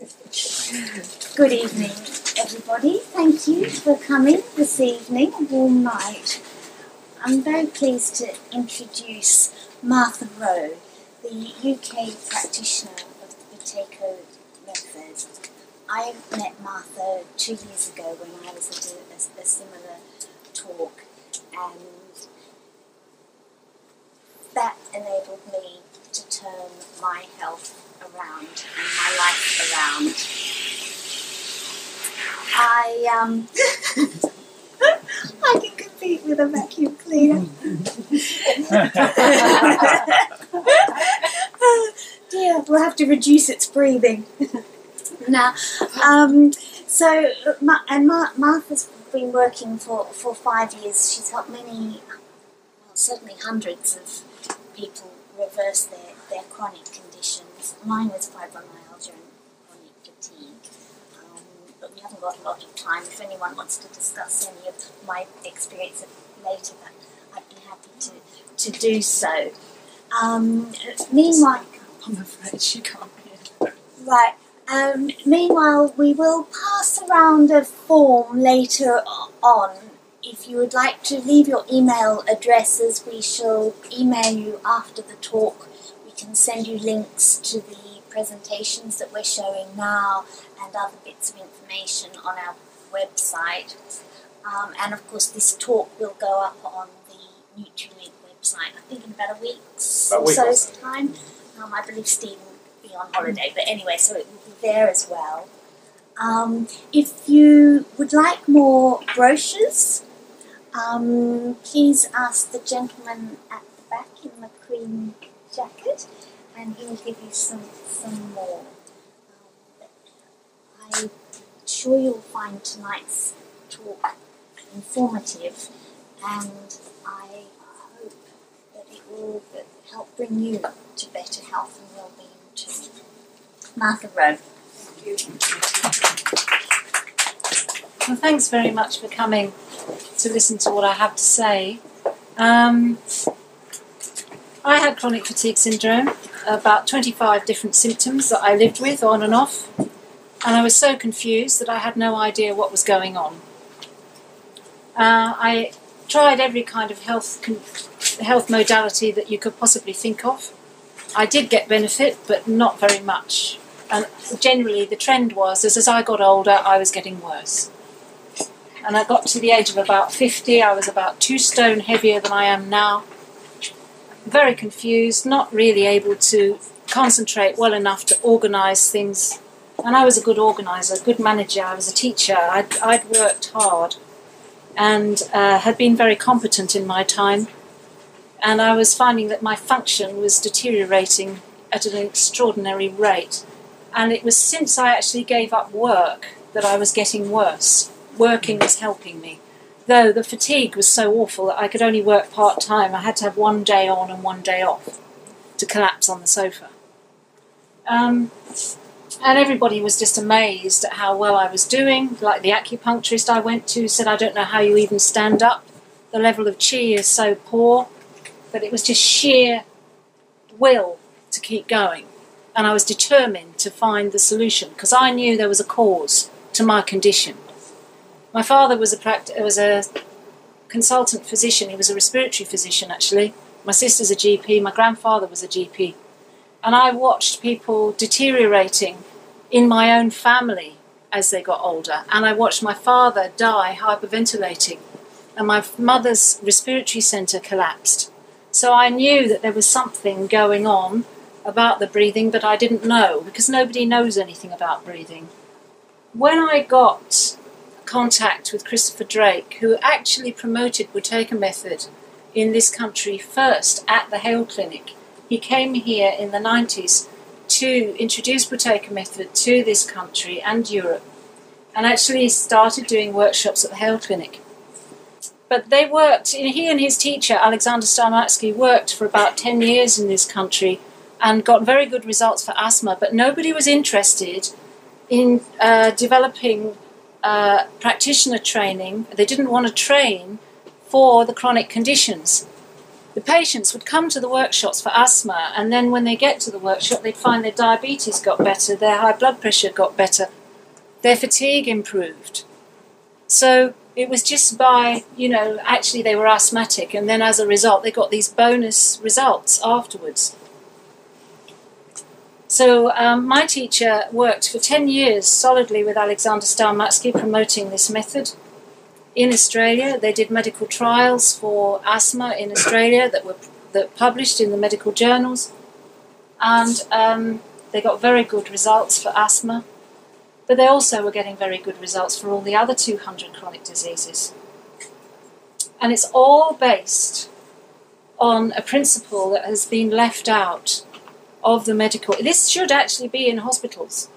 Good evening, everybody. Thank you for coming this evening, a warm night. I'm very pleased to introduce Martha Roe, the UK practitioner of the Buteyko method. I met Martha two years ago when I was at a, a, a similar talk, and that enabled me to turn my health around and my life around. I um I can compete with a vacuum cleaner. Dear, we'll have to reduce its breathing. now, um, so and Ma- Martha's been working for, for five years. She's helped many, well, certainly hundreds of people reverse their, their chronic conditions. Mine was fibromyalgia and chronic fatigue. Um, but we haven't got a lot of time. If anyone wants to discuss any of my experience later, that I'd be happy to, to do so. Um, meanwhile, I'm afraid she can't hear. Right. Um, meanwhile, we will pass around a form later on. If you would like to leave your email addresses, we shall email you after the talk. We can send you links to the presentations that we're showing now and other bits of information on our website. Um, and of course, this talk will go up on the NutriLink website, I think in about a week's About or week so's so. time. Um, I believe Steve will be on holiday, but anyway, so it will be there as well. Um, if you would like more brochures, um, please ask the gentleman at the back in the cream jacket, and he will give you some some more. Um, I'm sure you'll find tonight's talk informative, and I hope that it will help bring you to better health and well-being too. Martha Roe. Well, thanks very much for coming to listen to what I have to say. Um, I had chronic fatigue syndrome, about 25 different symptoms that I lived with on and off, and I was so confused that I had no idea what was going on. Uh, I tried every kind of health health modality that you could possibly think of. I did get benefit, but not very much. And generally, the trend was as, as I got older, I was getting worse. And I got to the age of about 50, I was about two stone heavier than I am now. Very confused, not really able to concentrate well enough to organise things. And I was a good organiser, a good manager, I was a teacher, I'd, I'd worked hard and uh, had been very competent in my time. And I was finding that my function was deteriorating at an extraordinary rate. And it was since I actually gave up work that I was getting worse. Working was helping me. Though the fatigue was so awful that I could only work part time, I had to have one day on and one day off to collapse on the sofa. Um, and everybody was just amazed at how well I was doing. Like the acupuncturist I went to said, I don't know how you even stand up. The level of chi is so poor. But it was just sheer will to keep going. And I was determined to find the solution because I knew there was a cause to my condition. My father was a pract- was a consultant physician. He was a respiratory physician, actually. My sister's a GP. My grandfather was a GP. And I watched people deteriorating in my own family as they got older. And I watched my father die hyperventilating. And my mother's respiratory centre collapsed. So I knew that there was something going on about the breathing, but I didn't know because nobody knows anything about breathing. When I got contact with Christopher Drake, who actually promoted Buteyko method in this country first at the Hale Clinic, he came here in the 90s to introduce Buteyko method to this country and Europe, and actually started doing workshops at the Hale Clinic. But they worked, he and his teacher, Alexander Stalmatski, worked for about 10 years in this country and got very good results for asthma, but nobody was interested in uh, developing uh, practitioner training. They didn't want to train for the chronic conditions. the patients would come to the workshops for asthma, and then when they get to the workshop, they'd find their diabetes got better, their high blood pressure got better, their fatigue improved. So it was just by, you know, actually they were asthmatic, and then as a result, they got these bonus results afterwards. So um, my teacher worked for 10 years solidly with Alexander Stalmatski promoting this method in Australia. They did medical trials for asthma in Australia that were that published in the medical journals, and um, they got very good results for asthma. But they also were getting very good results for all the other 200 chronic diseases. And it's all based on a principle that has been left out of the medical. This should actually be in hospitals.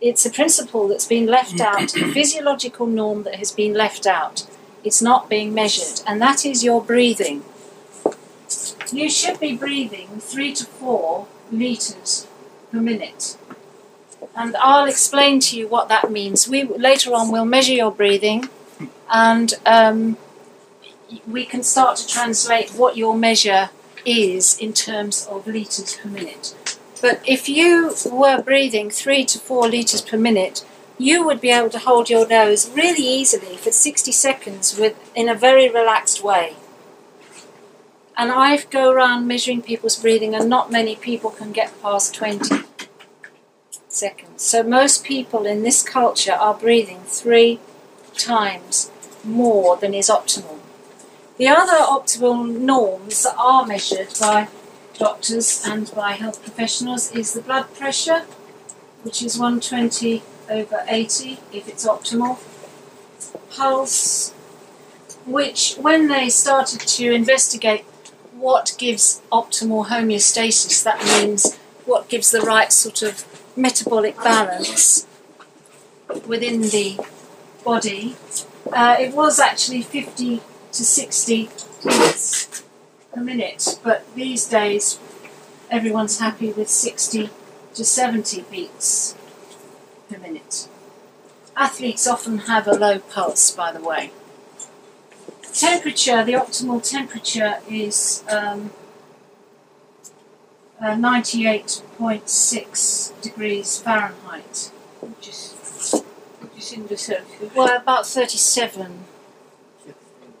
It's a principle that's been left out, a physiological norm that has been left out. It's not being measured, and that is your breathing. You should be breathing three to four litres per minute. And I'll explain to you what that means. We later on we'll measure your breathing, and um, we can start to translate what your measure is in terms of litres per minute. But if you were breathing three to four litres per minute, you would be able to hold your nose really easily for 60 seconds with, in a very relaxed way. And I go around measuring people's breathing, and not many people can get past 20 seconds. So most people in this culture are breathing three times more than is optimal. The other optimal norms that are measured by doctors and by health professionals is the blood pressure, which is 120 over 80 if it's optimal. Pulse, which when they started to investigate what gives optimal homeostasis, that means what gives the right sort of metabolic balance within the body, uh, it was actually 50 to 60 beats a minute, but these days everyone's happy with 60 to 70 beats per minute. Athletes often have a low pulse, by the way. Temperature, the optimal temperature is um, uh, 98.6 degrees Fahrenheit. Which is, which in the Celsius. Well, about 37.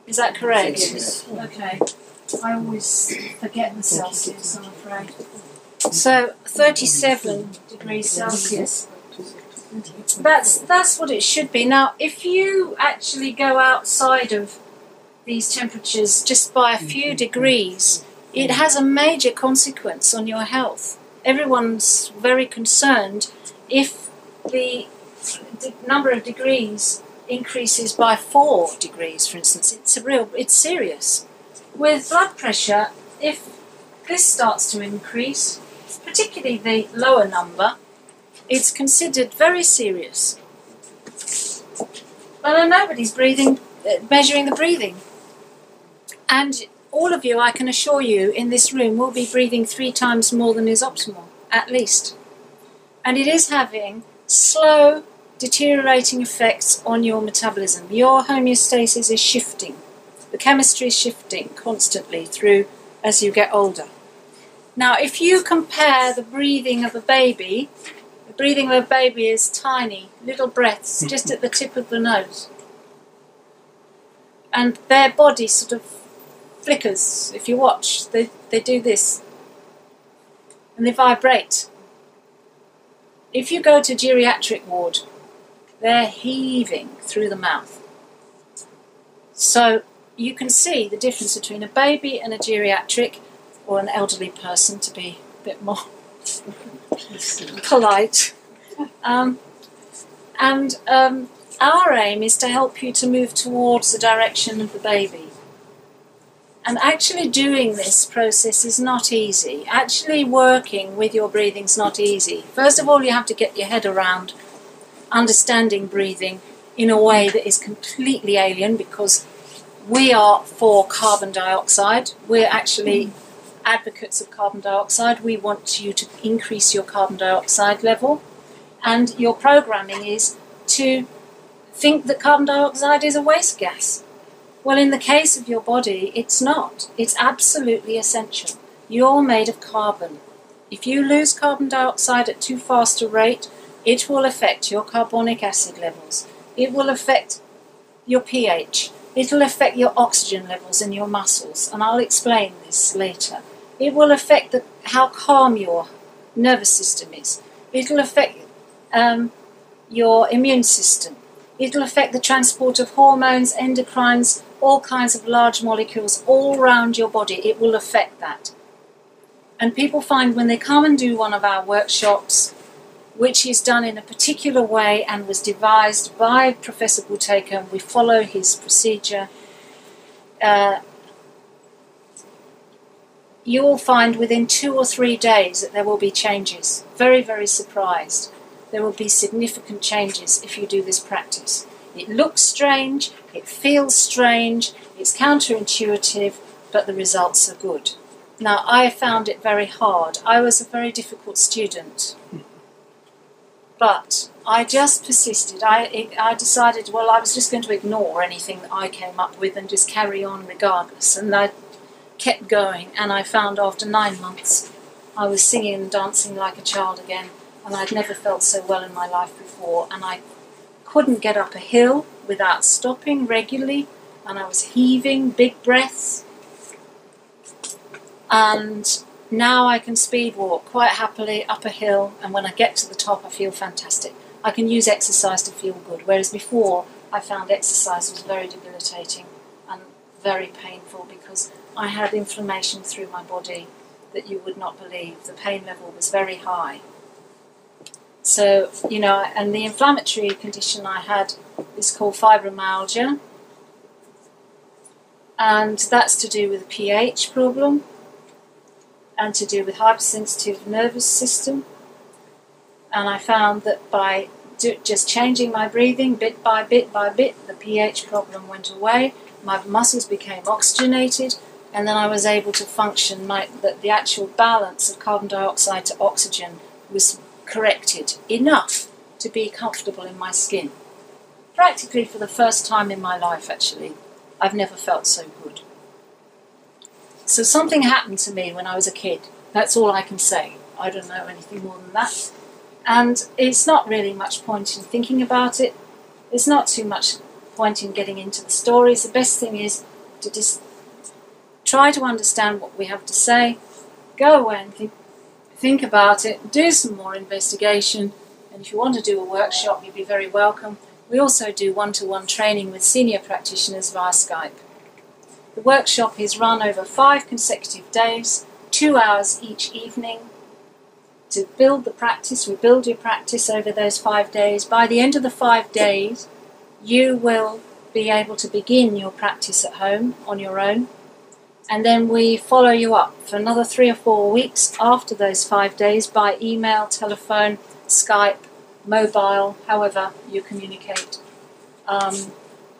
Is that correct? Yes. Okay. I always forget the Celsius, I'm afraid. So 37 degrees Celsius. That's that's what it should be. Now, if you actually go outside of these temperatures just by a few degrees, it has a major consequence on your health. Everyone's very concerned if the number of degrees increases by four degrees, for instance. It's a real, it's serious. With blood pressure, if this starts to increase, particularly the lower number, it's considered very serious. Uh, nobody's breathing, uh, measuring the breathing. And all of you, I can assure you, in this room will be breathing three times more than is optimal, at least. And it is having slow, deteriorating effects on your metabolism. Your homeostasis is shifting. The chemistry is shifting constantly through as you get older. Now, if you compare the breathing of a baby, the breathing of a baby is tiny, little breaths hmm. just at the tip of the nose. And their body sort of flickers. If you watch, they, they do this. And they vibrate. If you go to a geriatric ward, they're heaving through the mouth. So you can see the difference between a baby and a geriatric or an elderly person to be a bit more polite. Um, and um, our aim is to help you to move towards the direction of the baby. And actually doing this process is not easy. Actually working with your breathing is not easy. First of all, you have to get your head around understanding breathing in a way that is completely alien because we are for carbon dioxide. We're actually advocates of carbon dioxide. We want you to increase your carbon dioxide level. And your programming is to think that carbon dioxide is a waste gas. Well, in the case of your body, it's not. It's absolutely essential. You're made of carbon. If you lose carbon dioxide at too fast a rate, it will affect your carbonic acid levels. It will affect your pH. It'll affect your oxygen levels in your muscles, and I'll explain this later. It will affect the, how calm your nervous system is. It'll affect um, your immune system. It'll affect the transport of hormones, endocrines, all kinds of large molecules all around your body. It will affect that. And people find when they come and do one of our workshops, which is done in a particular way and was devised by Professor Buteyko, and we follow his procedure. Uh, you will find within two or three days that there will be changes. Very, very surprised. There will be significant changes if you do this practice. It looks strange, it feels strange, it's counterintuitive, but the results are good. Now, I found it very hard. I was a very difficult student. But I just persisted. I, I decided, well, I was just going to ignore anything that I came up with and just carry on regardless. And I kept going, and I found after nine months I was singing and dancing like a child again, and I'd never felt so well in my life before. And I couldn't get up a hill without stopping regularly, and I was heaving big breaths. And now I can speed walk quite happily up a hill, and when I get to the top, I feel fantastic. I can use exercise to feel good, whereas before I found exercise was very debilitating and very painful because I had inflammation through my body that you would not believe. The pain level was very high. So, you know, and the inflammatory condition I had is called fibromyalgia, and that's to do with a pH problem and to do with hypersensitive nervous system. And I found that by do, just changing my breathing bit by bit by bit, the pH problem went away. My muscles became oxygenated, and then I was able to function. My, that the actual balance of carbon dioxide to oxygen was corrected enough to be comfortable in my skin. Practically for the first time in my life, actually, I've never felt so good. So something happened to me when I was a kid. That's all I can say. I don't know anything more than that. And it's not really much point in thinking about it. There's not too much point in getting into the stories. The best thing is to just try to understand what we have to say, go away and think, think about it, do some more investigation, and if you want to do a workshop, you'd be very welcome. We also do one to one training with senior practitioners via Skype. The workshop is run over five consecutive days, two hours each evening. To build the practice, we build your practice over those five days. By the end of the five days, you will be able to begin your practice at home on your own. And then we follow you up for another three or four weeks after those five days by email, telephone, Skype, mobile, however you communicate. Um,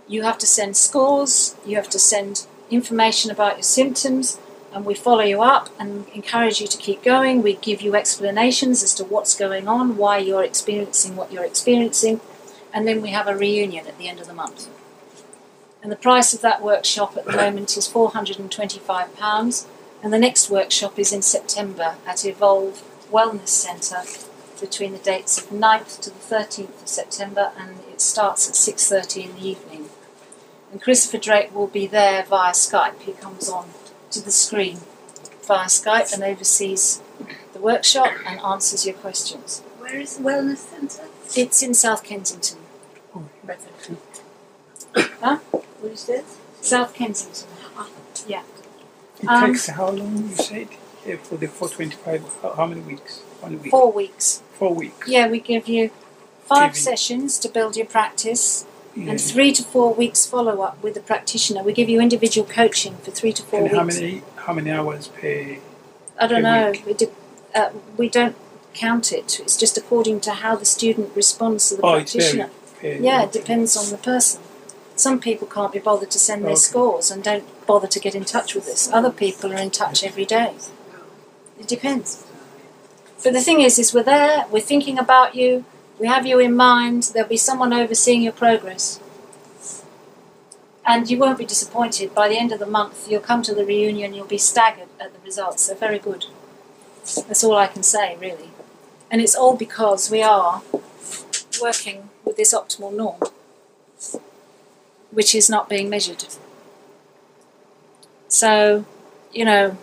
you have to send scores, you have to send information about your symptoms, and we follow you up and encourage you to keep going. We give you explanations as to what's going on, why you're experiencing what you're experiencing, and then we have a reunion at the end of the month. And the price of that workshop at the moment is £425, and the next workshop is in September at Evolve Wellness Centre between the dates of 9th to the 13th of September, and it starts at 6.30 in the evening. And Christopher Drake will be there via Skype. He comes on to the screen via Skype and oversees the workshop and answers your questions. Where is the wellness centre? It's in South Kensington. Oh, Bedford. Huh? What is this? South Kensington. Yeah. It Um, takes how long you said yeah, for the 425? How, how many weeks? One week? Four weeks. Four weeks. Yeah, we give you five Giving- sessions to build your practice Yeah. and three to four weeks follow up with the practitioner. We give you individual coaching for three to four And how many how many hours per? I don't per know. week? We, do, uh, we don't count it. It's just according to how the student responds to the Oh, practitioner. very. per Yeah, it depends on the person. Some people can't be bothered to send their Okay. scores and don't bother to get in touch with us. Other people are in touch every day. It depends. But the thing is, is we're there, we're thinking about you, we have you in mind, there'll be someone overseeing your progress. and you won't be disappointed. By the end of the month, you'll come to the reunion, you'll be staggered at the results. They're very good. That's all I can say, really. And it's all because we are working with this optimal norm, which is not being measured. So, you know,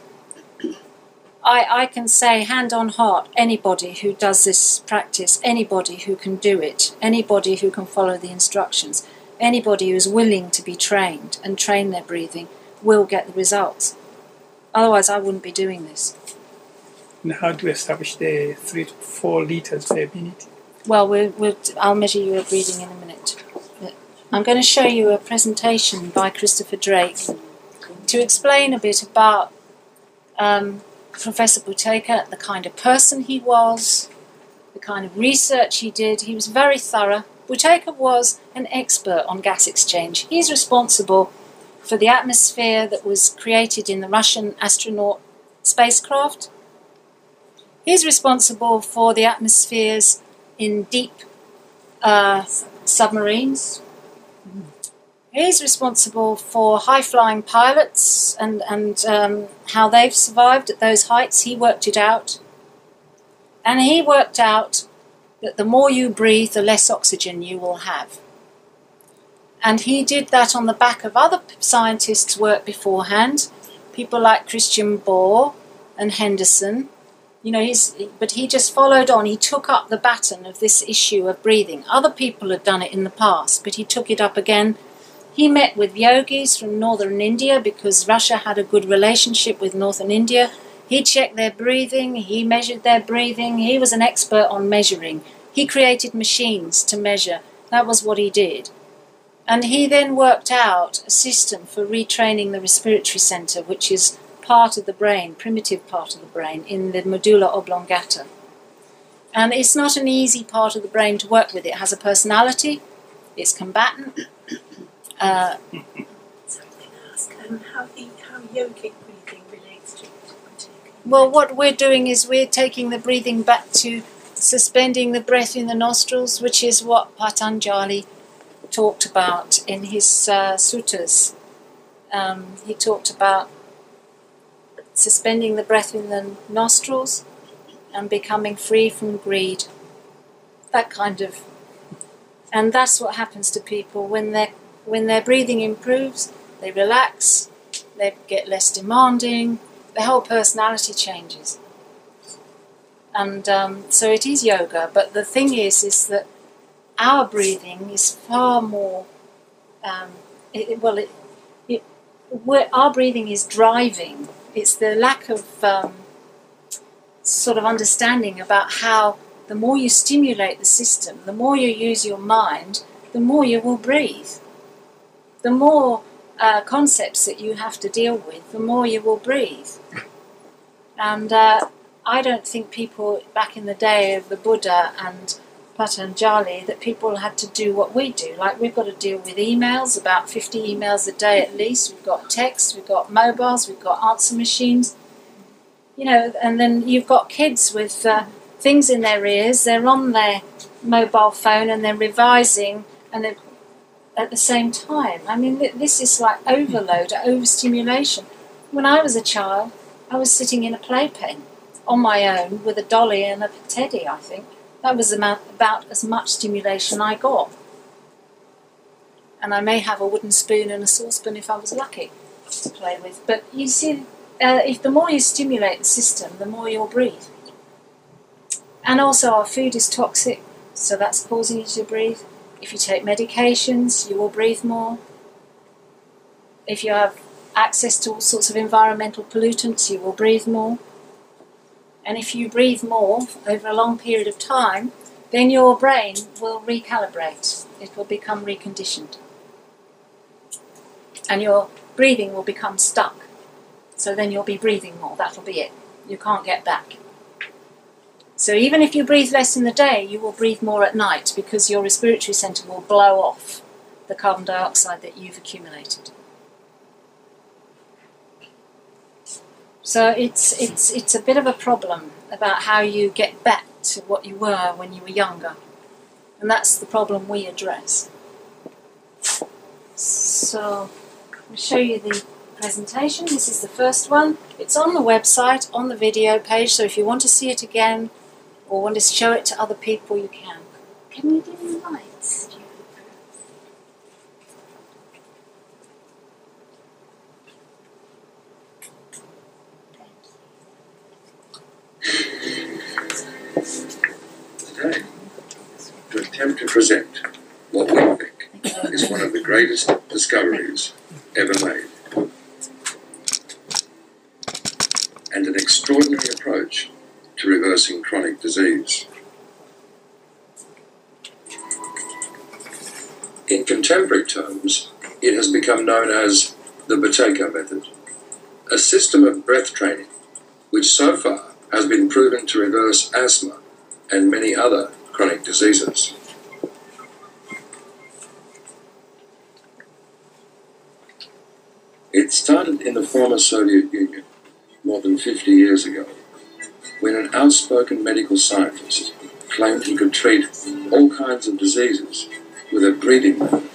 I, I can say hand on heart anybody who does this practice, anybody who can do it, anybody who can follow the instructions, anybody who is willing to be trained and train their breathing will get the results. Otherwise, I wouldn't be doing this. And how do you establish the three to four liters per minute? Well, we'll, we'll, I'll measure your breathing in a minute. I'm going to show you a presentation by Christopher Drake to explain a bit about um, Professor Buteyko, the kind of person he was, the kind of research he did. He was very thorough. Buteyko was an expert on gas exchange. He's responsible for the atmosphere that was created in the Russian astronaut spacecraft. He's responsible for the atmospheres in deep uh, submarines. He's responsible for high flying pilots and, and um, how they've survived at those heights. He worked it out. And he worked out that the more you breathe, the less oxygen you will have. And he did that on the back of other scientists' work beforehand, people like Christian Bohr and Henderson. You know, he's, but he just followed on. He took up the baton of this issue of breathing. Other people had done it in the past, but he took it up again. He met with yogis from northern India because Russia had a good relationship with northern India. He checked their breathing, he measured their breathing, he was an expert on measuring. He created machines to measure. That was what he did. And he then worked out a system for retraining the respiratory center, which is part of the brain, primitive part of the brain, in the medulla oblongata. And it's not an easy part of the brain to work with. It has a personality, it's combatant. Uh, how how yogic breathing relates to well, what we're doing is we're taking the breathing back to suspending the breath in the nostrils, which is what Patanjali talked about in his uh, suttas. Um, he talked about suspending the breath in the nostrils and becoming free from greed. That kind of. And that's what happens to people when their when their breathing improves, they relax, they get less demanding, their whole personality changes. And um, so it is yoga, but the thing is, is that our breathing is far more. Um, it, well, it, it, our breathing is driving. It's the lack of um, sort of understanding about how the more you stimulate the system, the more you use your mind, the more you will breathe. The more uh, concepts that you have to deal with, the more you will breathe. And uh, I don't think people back in the day of the Buddha and Patanjali that people had to do what we do. Like we've got to deal with emails, about 50 emails a day at least. We've got text, we've got mobiles, we've got answer machines. You know, and then you've got kids with uh, things in their ears. They're on their mobile phone and they're revising and they're at the same time. I mean, this is like overload, overstimulation. When I was a child, I was sitting in a playpen on my own with a dolly and a teddy, I think. That was about as much stimulation I got. And I may have a wooden spoon and a saucepan if I was lucky to play with. But you see, uh, if the more you stimulate the system, the more you'll breathe. And also, our food is toxic, so that's causing you to breathe. If you take medications, you will breathe more. If you have access to all sorts of environmental pollutants, you will breathe more. And if you breathe more over a long period of time, then your brain will recalibrate. It will become reconditioned. And your breathing will become stuck. So then you'll be breathing more. That'll be it. You can't get back. So even if you breathe less in the day, you will breathe more at night because your respiratory center will blow off the carbon dioxide that you've accumulated. So it's it's it's a bit of a problem about how you get back to what you were when you were younger. And that's the problem we address. So I'll show you the presentation. This is the first one. It's on the website, on the video page, so if you want to see it again or want to show it to other people, you can. Can you dim the lights? today to attempt to present what we think is one of the greatest discoveries ever made. And an extraordinary approach to reversing chronic disease. In contemporary terms, it has become known as the Buteyko method, a system of breath training which so far has been proven to reverse asthma and many other chronic diseases. It started in the former Soviet Union more than 50 years ago outspoken medical scientist claimed he could treat all kinds of diseases with a breathing method.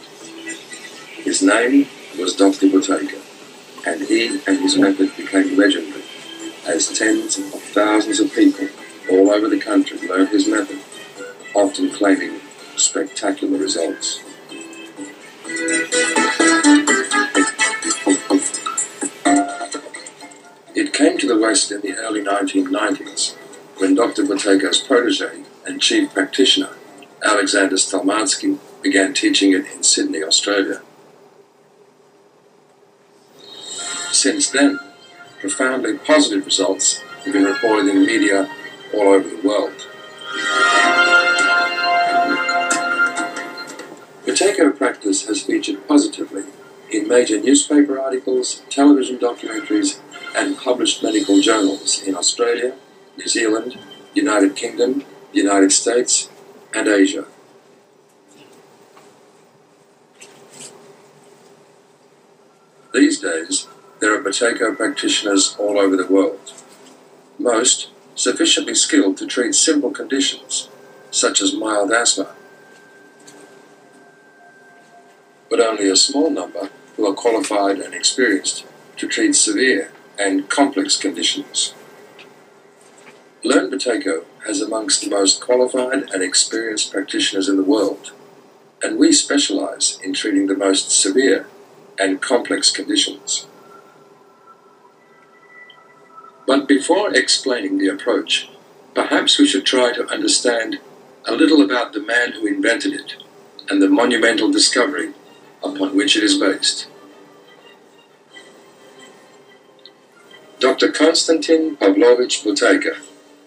His name was Dr. Buteyko, and he and his method became legendary as tens of thousands of people all over the country learned his method, often claiming spectacular results. It came to the West in the early 1990s when Dr. Buteyko's protege and chief practitioner, Alexander Stalmatski, began teaching it in Sydney, Australia. Since then, profoundly positive results have been reported in the media all over the world. Buteyko practice has featured positively in major newspaper articles, television documentaries, and published medical journals in Australia, New Zealand, United Kingdom, United States, and Asia. These days, there are Buteyko practitioners all over the world. Most sufficiently skilled to treat simple conditions, such as mild asthma. But only a small number who are qualified and experienced to treat severe and complex conditions. Learn Buteyko has amongst the most qualified and experienced practitioners in the world, and we specialize in treating the most severe and complex conditions. But before explaining the approach, perhaps we should try to understand a little about the man who invented it and the monumental discovery upon which it is based. Dr. Konstantin Pavlovich Buteyko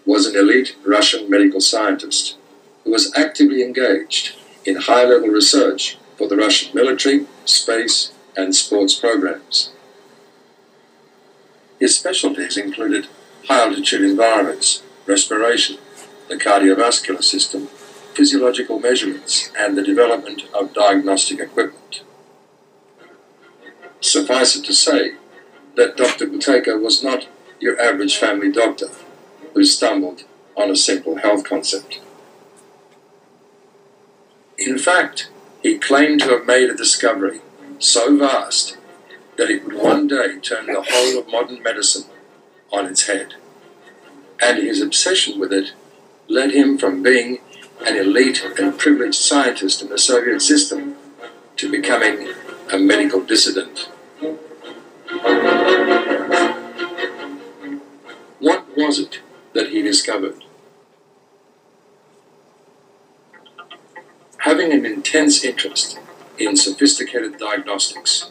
was an elite Russian medical scientist who was actively engaged in high-level research for the Russian military, space, and sports programs. His specialties included high altitude environments, respiration, the cardiovascular system, physiological measurements, and the development of diagnostic equipment. Suffice it to say that Dr. Buteyko was not your average family doctor who stumbled on a simple health concept. In fact, he claimed to have made a discovery so vast that it would one day turn the whole of modern medicine on its head. And his obsession with it led him from being an elite and privileged scientist in the Soviet system to becoming a medical dissident. What was it that he discovered? Having an intense interest in sophisticated diagnostics,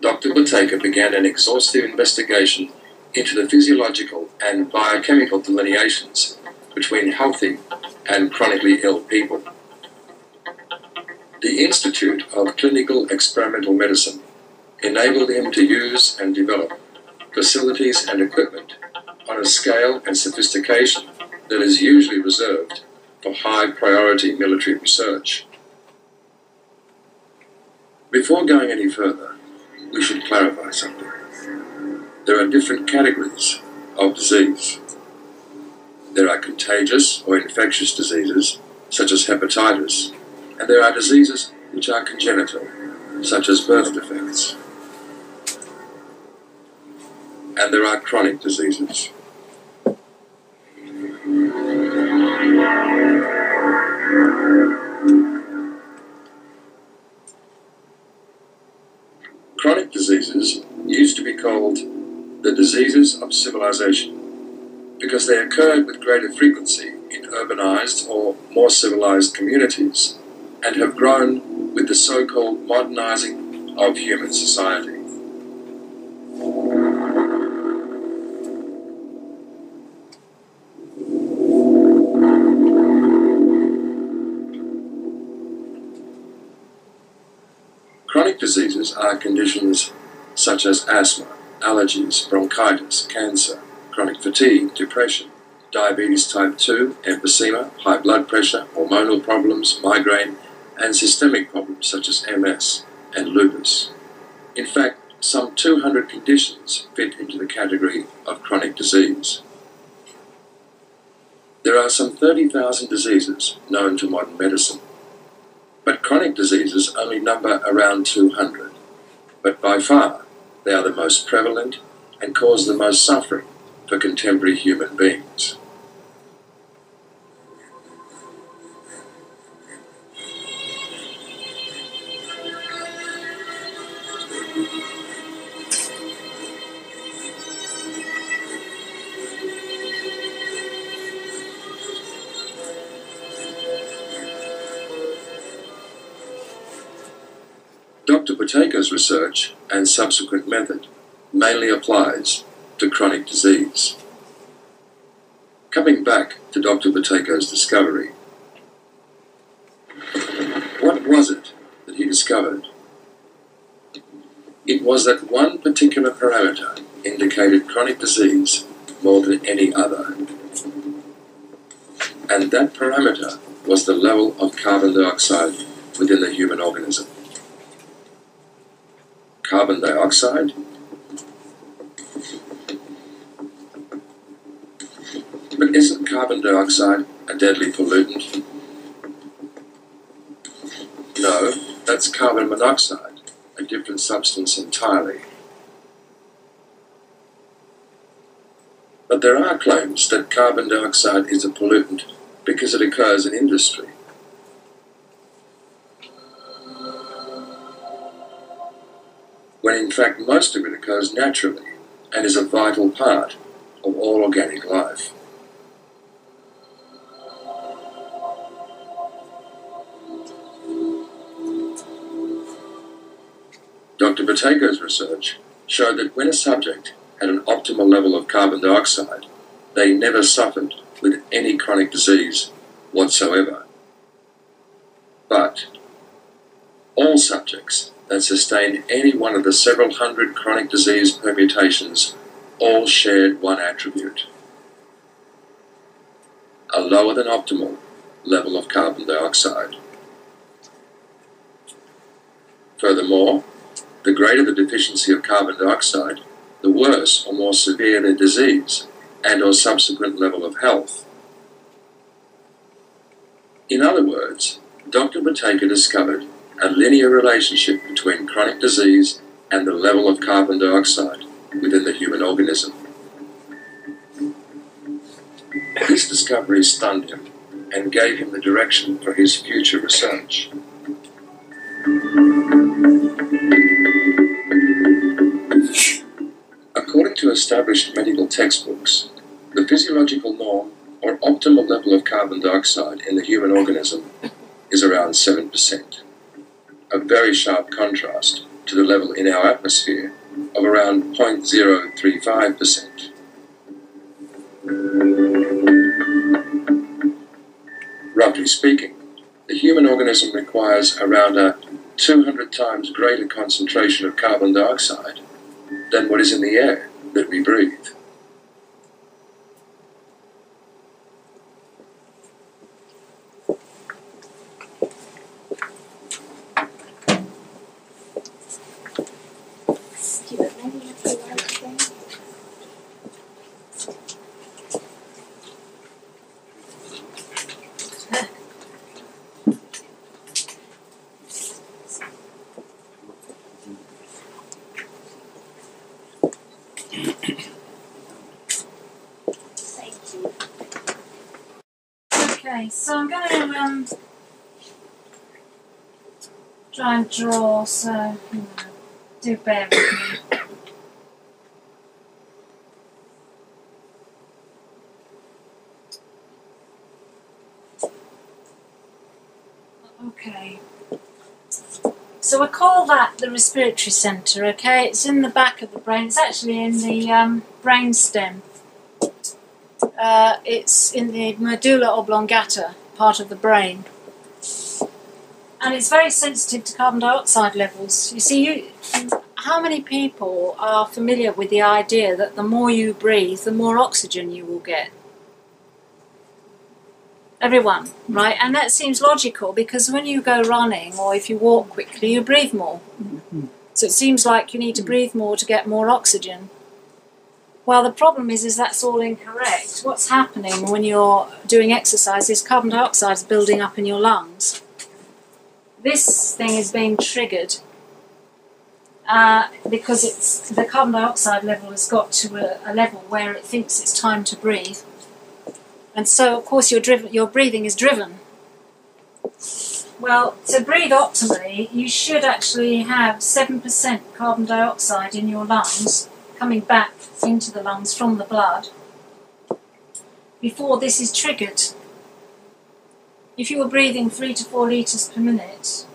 Dr. Buteyko began an exhaustive investigation into the physiological and biochemical delineations between healthy and chronically ill people. The Institute of Clinical Experimental Medicine enabled him to use and develop facilities and equipment on a scale and sophistication that is usually reserved for high priority military research. Before going any further, we should clarify something. There are different categories of disease. There are contagious or infectious diseases, such as hepatitis, and there are diseases which are congenital, such as birth defects. and there are chronic diseases. Chronic diseases used to be called the diseases of civilization because they occurred with greater frequency in urbanized or more civilized communities and have grown with the so called modernizing of human society. Chronic diseases are conditions such as asthma, allergies, bronchitis, cancer, chronic fatigue, depression, diabetes type 2, emphysema, high blood pressure, hormonal problems, migraine, and systemic problems such as MS and lupus. In fact, some 200 conditions fit into the category of chronic disease. There are some 30,000 diseases known to modern medicine, but chronic diseases only number around 200. But by far, they are the most prevalent and cause the most suffering for contemporary human beings. Dr. Research and subsequent method mainly applies to chronic disease. Coming back to Dr. Buteyko's discovery, what was it that he discovered? It was that one particular parameter indicated chronic disease more than any other. And that parameter was the level of carbon dioxide within the human organism carbon dioxide. But isn't carbon dioxide a deadly pollutant? No, that's carbon monoxide, a different substance entirely. But there are claims that carbon dioxide is a pollutant because it occurs in industry. When in fact most of it occurs naturally and is a vital part of all organic life. Dr. Buteyko's research showed that when a subject had an optimal level of carbon dioxide, they never suffered with any chronic disease whatsoever. But all subjects that sustain any one of the several hundred chronic disease permutations all shared one attribute a lower than optimal level of carbon dioxide. Furthermore, the greater the deficiency of carbon dioxide, the worse or more severe their disease and or subsequent level of health. In other words, Dr. Buteyko discovered a linear relationship between chronic disease and the level of carbon dioxide within the human organism. This discovery stunned him and gave him the direction for his future research. According to established medical textbooks, the physiological norm or optimal level of carbon dioxide in the human organism is around 7%, a very sharp contrast to the level in our atmosphere of around 0.035%. Roughly speaking, the human organism requires around a 200 times greater concentration of carbon dioxide than what is in the air that we breathe. Okay, so I'm going to um, try and draw, so you know, do bear with me. Okay. So we call that the respiratory centre, okay? It's in the back of the brain. It's actually in the um, brain stem. Uh, it's in the medulla oblongata part of the brain. And it's very sensitive to carbon dioxide levels. You see, you, how many people are familiar with the idea that the more you breathe, the more oxygen you will get? Everyone, mm-hmm. right? And that seems logical because when you go running or if you walk quickly, you breathe more. Mm-hmm. So it seems like you need to mm. breathe more to get more oxygen. Well, the problem is, is that's all incorrect. What's happening when you're doing exercise is carbon dioxide is building up in your lungs. This thing is being triggered uh, because it's the carbon dioxide level has got to a, a level where it thinks it's time to breathe, and so of course your driven, your breathing is driven. Well, to breathe optimally, you should actually have seven percent carbon dioxide in your lungs coming back into the lungs from the blood before this is triggered. If you were breathing three to four litres per minute,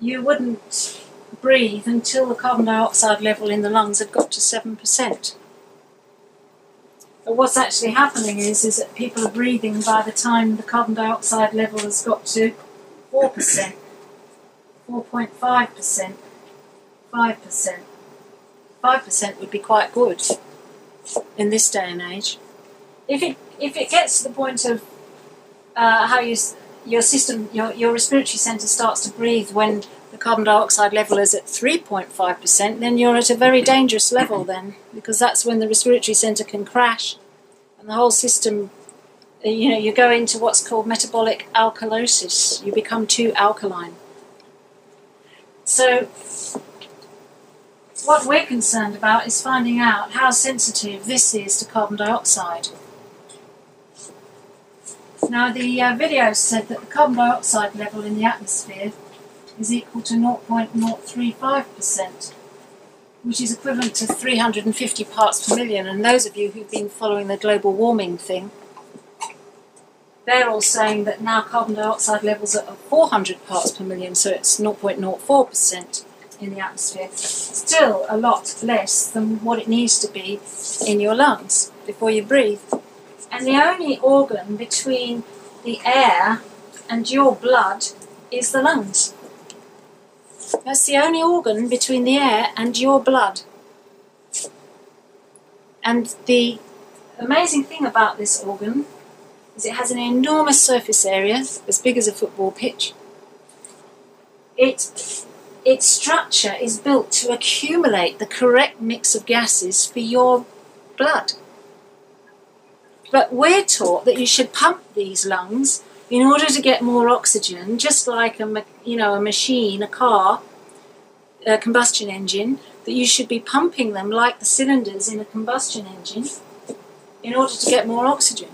you wouldn't breathe until the carbon dioxide level in the lungs had got to 7%. But what's actually happening is, is that people are breathing by the time the carbon dioxide level has got to 4%, 4.5%, 5%. 5% would be quite good in this day and age. If it if it gets to the point of uh, how you, your system, your, your respiratory centre starts to breathe when the carbon dioxide level is at 3.5%, then you're at a very dangerous level then, because that's when the respiratory centre can crash and the whole system, uh, you know, you go into what's called metabolic alkalosis. You become too alkaline. So, what we're concerned about is finding out how sensitive this is to carbon dioxide. Now, the uh, video said that the carbon dioxide level in the atmosphere is equal to 0.035%, which is equivalent to 350 parts per million. And those of you who've been following the global warming thing, they're all saying that now carbon dioxide levels are at 400 parts per million, so it's 0.04% in the atmosphere. Still a lot less than what it needs to be in your lungs before you breathe. And the only organ between the air and your blood is the lungs. That's the only organ between the air and your blood. And the amazing thing about this organ is it has an enormous surface area, as big as a football pitch. It, its structure is built to accumulate the correct mix of gases for your blood. But we're taught that you should pump these lungs in order to get more oxygen, just like a you know a machine, a car, a combustion engine. That you should be pumping them like the cylinders in a combustion engine in order to get more oxygen.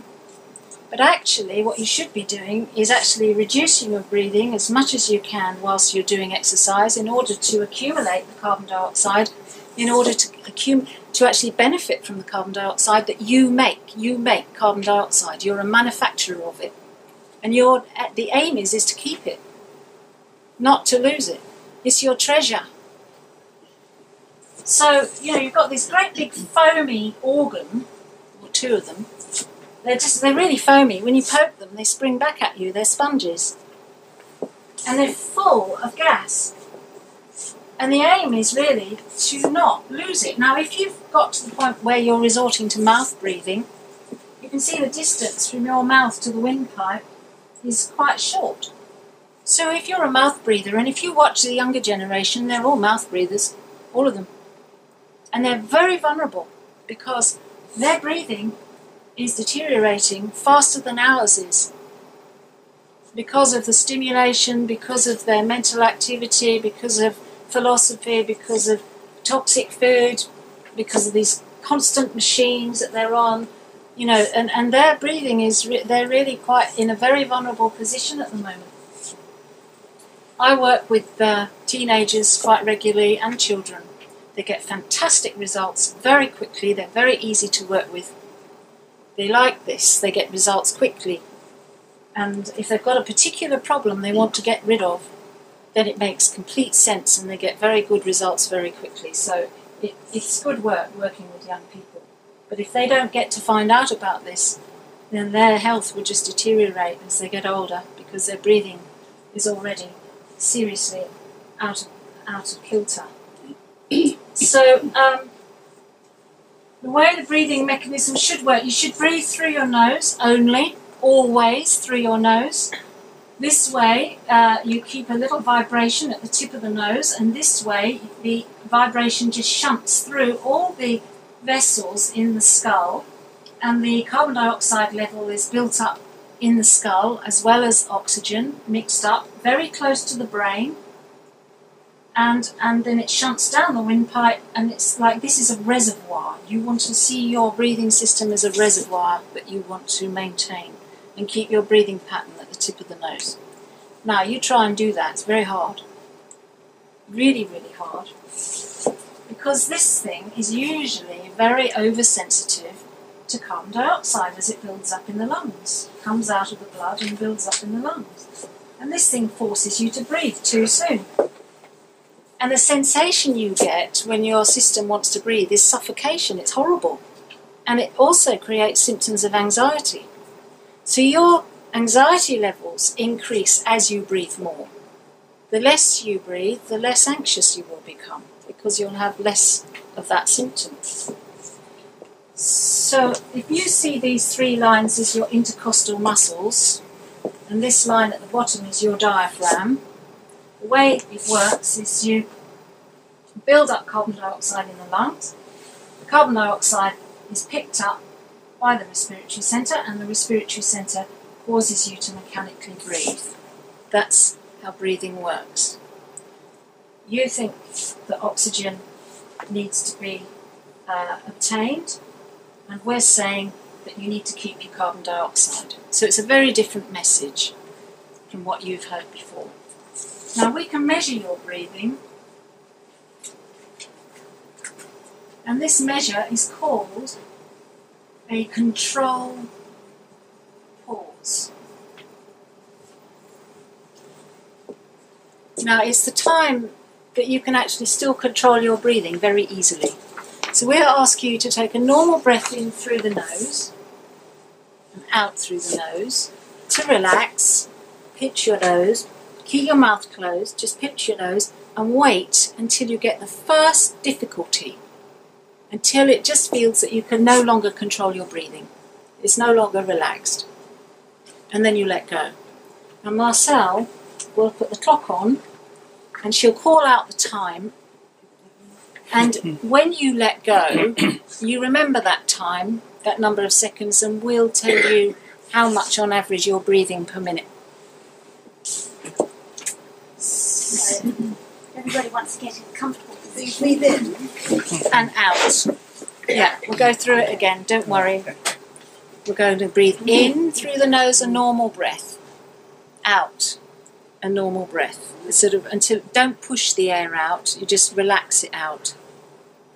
But actually, what you should be doing is actually reducing your breathing as much as you can whilst you're doing exercise in order to accumulate the carbon dioxide, in order to accum- to actually benefit from the carbon dioxide that you make. You make carbon dioxide. You're a manufacturer of it, and your eh, the aim is is to keep it, not to lose it. It's your treasure. So you know you've got this great big foamy organ, or two of them, they're just they're really foamy. When you poke them, they spring back at you. They're sponges, and they're full of gas. And the aim is really to not lose it. Now, if you've got to the point where you're resorting to mouth breathing, you can see the distance from your mouth to the windpipe is quite short. So, if you're a mouth breather, and if you watch the younger generation, they're all mouth breathers, all of them, and they're very vulnerable because their breathing is deteriorating faster than ours is because of the stimulation, because of their mental activity, because of philosophy, because of toxic food, because of these constant machines that they're on, you know, and, and their breathing is, re- they're really quite in a very vulnerable position at the moment. I work with uh, teenagers quite regularly and children. They get fantastic results very quickly, they're very easy to work with. They like this, they get results quickly. And if they've got a particular problem they want to get rid of, then it makes complete sense and they get very good results very quickly. So it, it's good work working with young people. But if they don't get to find out about this, then their health will just deteriorate as they get older because their breathing is already seriously out of, out of kilter. so um, the way the breathing mechanism should work, you should breathe through your nose only, always through your nose. This way, uh, you keep a little vibration at the tip of the nose, and this way, the vibration just shunts through all the vessels in the skull, and the carbon dioxide level is built up in the skull as well as oxygen mixed up very close to the brain. And, and then it shunts down the windpipe, and it's like this is a reservoir. You want to see your breathing system as a reservoir that you want to maintain and keep your breathing pattern at the tip of the nose. Now, you try and do that, it's very hard. Really, really hard. Because this thing is usually very oversensitive to carbon dioxide as it builds up in the lungs, comes out of the blood and builds up in the lungs. And this thing forces you to breathe too soon. And the sensation you get when your system wants to breathe is suffocation. It's horrible. And it also creates symptoms of anxiety. So your anxiety levels increase as you breathe more. The less you breathe, the less anxious you will become because you'll have less of that symptom. So if you see these three lines as your intercostal muscles, and this line at the bottom is your diaphragm, the way it works is you build up carbon dioxide in the lungs. The carbon dioxide is picked up by the respiratory centre, and the respiratory centre causes you to mechanically breathe. That's how breathing works. You think that oxygen needs to be uh, obtained, and we're saying that you need to keep your carbon dioxide. So it's a very different message from what you've heard before. Now we can measure your breathing, and this measure is called a control pause. Now it's the time that you can actually still control your breathing very easily. So we'll ask you to take a normal breath in through the nose and out through the nose to relax, pinch your nose, keep your mouth closed, just pinch your nose and wait until you get the first difficulty, until it just feels that you can no longer control your breathing. It's no longer relaxed. And then you let go. And Marcel will put the clock on and she'll call out the time. And when you let go, you remember that time, that number of seconds, and we'll tell you how much on average you're breathing per minute. So everybody wants to get in comfortable position. breathe in. And out. Yeah, we'll go through it again, don't worry. We're going to breathe in through the nose, a normal breath. Out, a normal breath. Sort of until don't push the air out, you just relax it out.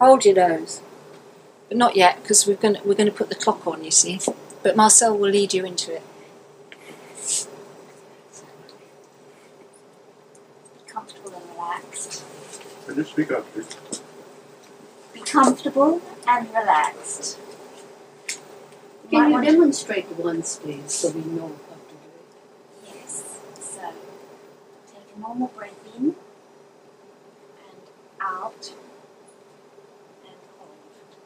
Hold your nose. But not yet, because we're going we're going to put the clock on, you see. But Marcel will lead you into it. Be comfortable and relaxed. Can you speak up, please? Be comfortable and relaxed. You Can you want to- demonstrate once, please, so we know how to do it? Yes. So take a normal breath in and out and hold.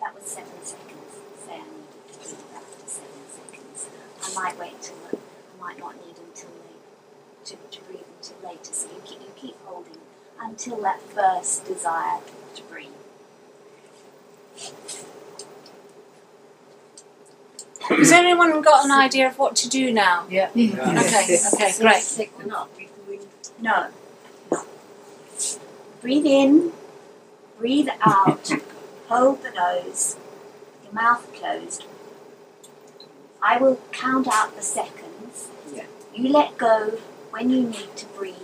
That was seven seconds. Say I needed to do that for seven seconds. I might wait till I might not need until late to, to breathe later. So you keep you keep holding until that first desire to breathe. Has anyone got an idea of what to do now? Yeah. Okay, okay, great. Take one up. No. Breathe in, breathe out, hold the nose, your mouth closed. I will count out the seconds. Yeah. You let go when you need to breathe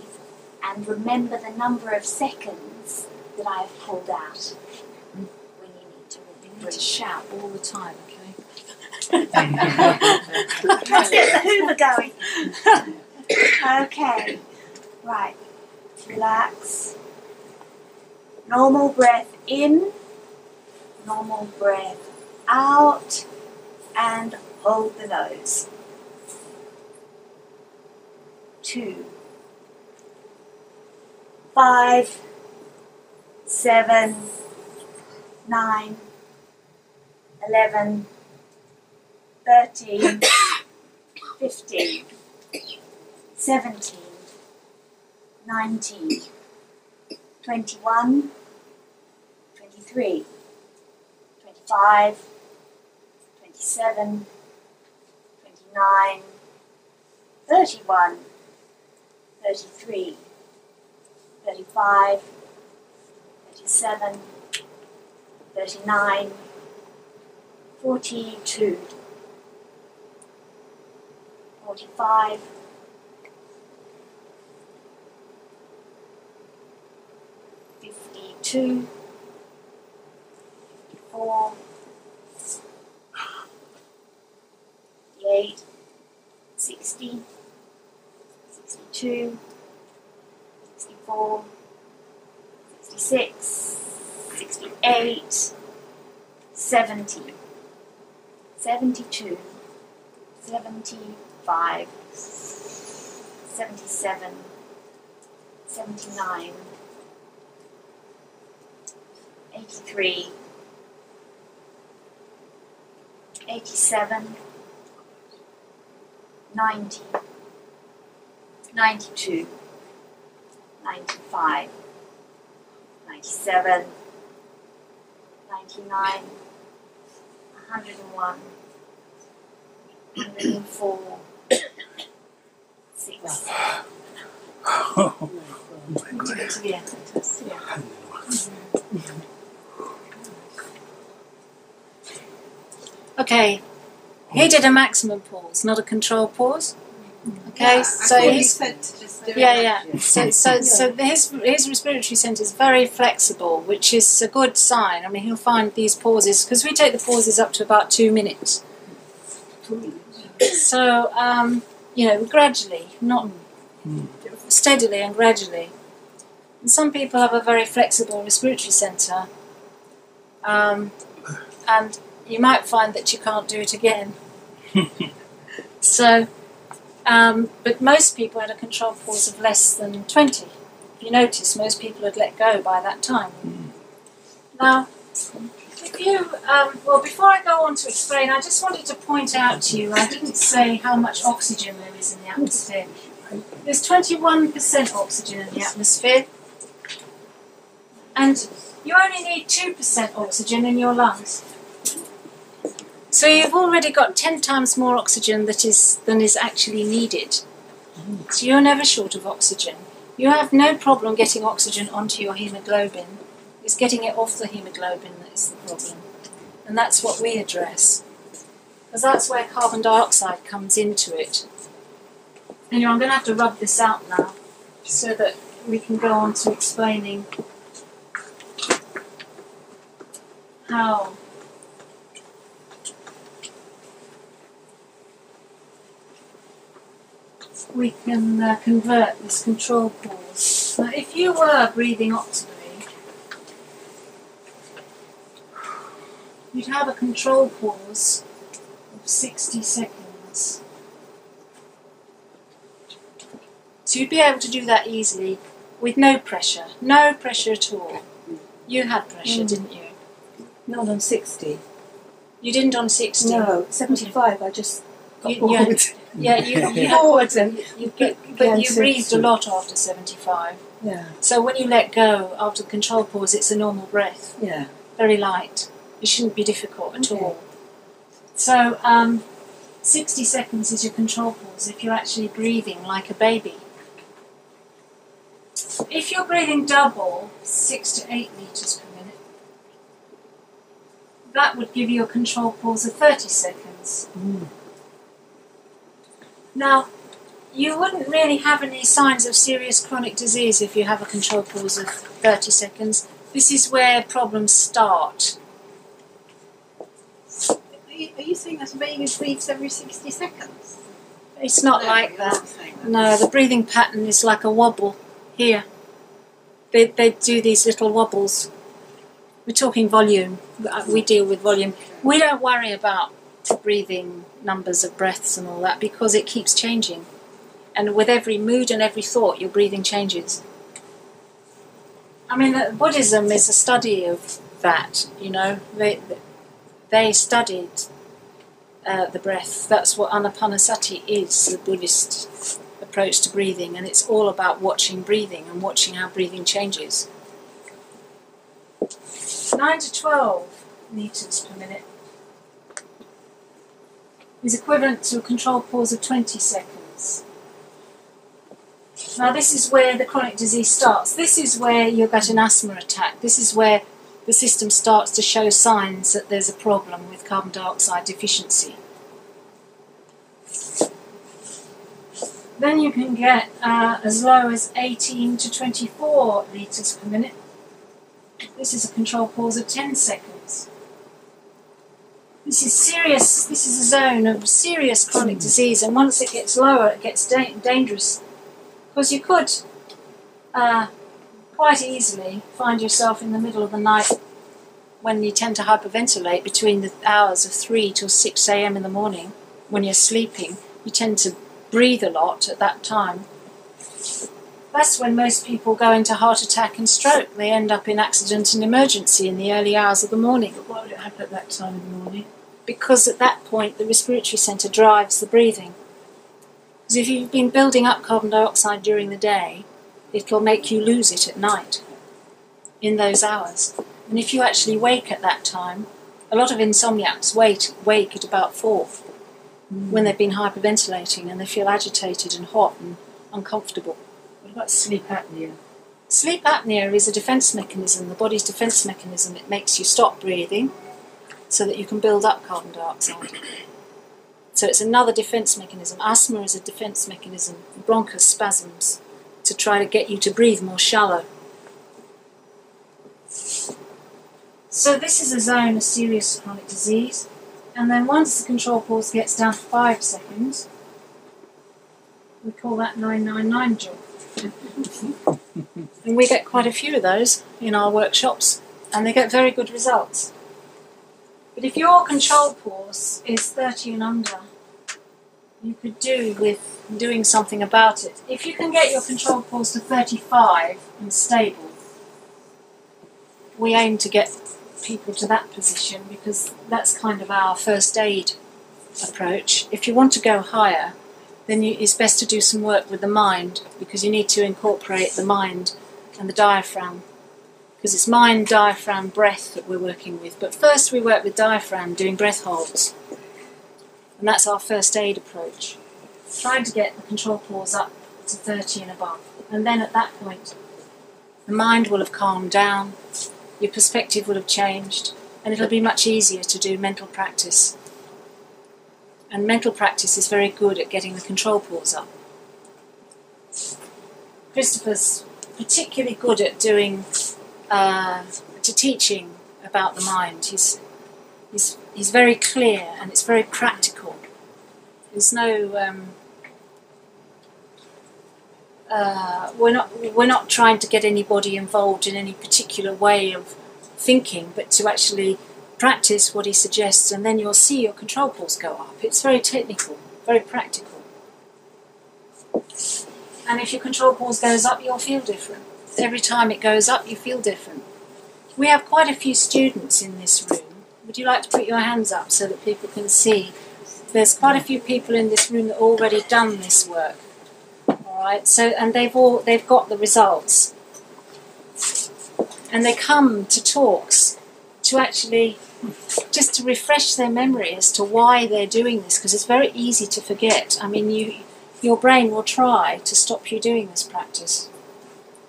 and remember the number of seconds that I have pulled out when you need to You need breathe. to shout all the time, okay? Let's get the Hoover going. okay, right. Relax. Normal breath in, normal breath out, and hold the nose. Two, five, seven, nine, eleven. 13, 15, 17, 19, 21, 23, 25, 27, 29, 31, 33, 35, 37, 39, 42, 45, 52, 54, 58, 60, 62, 64, 66, 68, 70, 72, 75, 77, 79, 83, 87, 90, 92, 95, 97, 99, 101, 104, 6, Oh, my You God. get to the end. Yeah. Okay, he did a maximum pause, not a control pause. Okay, Yeah, so I thought you he's said to just do yeah, yeah. So, so, so his his respiratory centre is very flexible, which is a good sign. I mean, he'll find these pauses because we take the pauses up to about two minutes. So, um, you know, gradually, not steadily and gradually. And some people have a very flexible respiratory centre, um, and you might find that you can't do it again. so, um, but most people had a control pause of less than 20. If you notice, most people had let go by that time. Now, if you, um, well, before I go on to explain, I just wanted to point out to you, I didn't say how much oxygen there is in the atmosphere. There's 21% oxygen in the atmosphere, and you only need 2% oxygen in your lungs. So you've already got 10 times more oxygen that is, than is actually needed. Mm. So you're never short of oxygen. You have no problem getting oxygen onto your hemoglobin. It's getting it off the hemoglobin that is the problem. And that's what we address. Because that's where carbon dioxide comes into it. Anyway, I'm going to have to rub this out now so that we can go on to explaining how we can uh, convert this control pause. Now, if you were breathing optimally, you'd have a control pause of 60 seconds. So you'd be able to do that easily with no pressure, no pressure at all. You had pressure, Mm. didn't you? Not on 60. You didn't on 60. No, 75. I just got You-. Yeah, you, you had and You get, but you breathed a lot after 75. yeah, So when you let go after the control pause, it's a normal breath, yeah. very light. It shouldn't be difficult at Okay. all. So um, 60 seconds is your control pause if you're actually breathing like a baby. if you're breathing double, six to eight litres per minute, that would give you a control pause of 30 seconds. Now, you wouldn't really have any signs of serious chronic disease if you have a control pause of 30 seconds. This is where problems start. Are you, are you saying that a baby breathes every 60 seconds? It's not No, like that. not that. No, the breathing pattern is like a wobble here. They, they do these little wobbles. We're talking volume. Uh, We deal with volume. We don't worry about breathing numbers of breaths and all that because it keeps changing. And with every mood and every thought, your breathing changes. I mean, uh, Buddhism is a study of that, you know. They, they studied uh, the breath. That's what anapanasati is, the Buddhist approach to breathing, and it's all about watching breathing and watching how breathing changes. 9 to 12 litres per minute is equivalent to a control pause of 20 seconds. Now, this is where the chronic disease starts. This is where you get an asthma attack. This is where the system starts to show signs that there's a problem with carbon dioxide deficiency. Then you can get uh, as low as 18 to 24 litres per minute. This is a control pause of 10 seconds. This is serious, this is a zone of serious chronic disease, and once it gets lower, it gets da- dangerous. Because you could uh, quite easily find yourself in the middle of the night when you tend to hyperventilate between the hours of 3 till 6 a.m. in the morning when you're sleeping. You tend to breathe a lot at that time. That's when most people go into heart attack and stroke. They end up in accident and emergency in the early hours of the morning. But why would it happen at that time in the morning? Because at that point, the respiratory centre drives the breathing. Because if you've been building up carbon dioxide during the day, it'll make you lose it at night in those hours. And if you actually wake at that time, a lot of insomniacs wait, wake at about four hmm. when they've been hyperventilating and they feel agitated and hot and uncomfortable. What about sleep apnea? Sleep apnea is a defense mechanism, the body's defense mechanism. It makes you stop breathing so that you can build up carbon dioxide. So it's another defense mechanism. Asthma is a defense mechanism, bronchus spasms, to try to get you to breathe more shallow. So this is a zone of serious chronic disease. And then once the control pause gets down to five seconds, we call that 999 job. And we get quite a few of those in our workshops, and they get very good results. But if your control pause is 30 and under, you could do with doing something about it. If you can get your control pause to 35 and stable, we aim to get people to that position because that's kind of our first aid approach. If you want to go higher, then you, it's best to do some work with the mind because you need to incorporate the mind and the diaphragm because it's mind, diaphragm, breath that we're working with. But first, we work with diaphragm doing breath holds, and that's our first aid approach. Trying to get the control pause up to 30 and above, and then at that point, the mind will have calmed down, your perspective will have changed, and it'll be much easier to do mental practice. And mental practice is very good at getting the control pause up. Christopher's particularly good at doing, uh, to teaching about the mind. He's, he's, he's very clear and it's very practical. There's no, um, uh, we're not we're not trying to get anybody involved in any particular way of thinking, but to actually practice what he suggests, and then you'll see your control pause go up. It's very technical, very practical. And if your control pause goes up, you'll feel different. Every time it goes up, you feel different. We have quite a few students in this room. Would you like to put your hands up so that people can see? There's quite a few people in this room that already done this work. All right. So and they've all they've got the results, and they come to talks to actually just to refresh their memory as to why they're doing this because it's very easy to forget. I mean, you your brain will try to stop you doing this practice.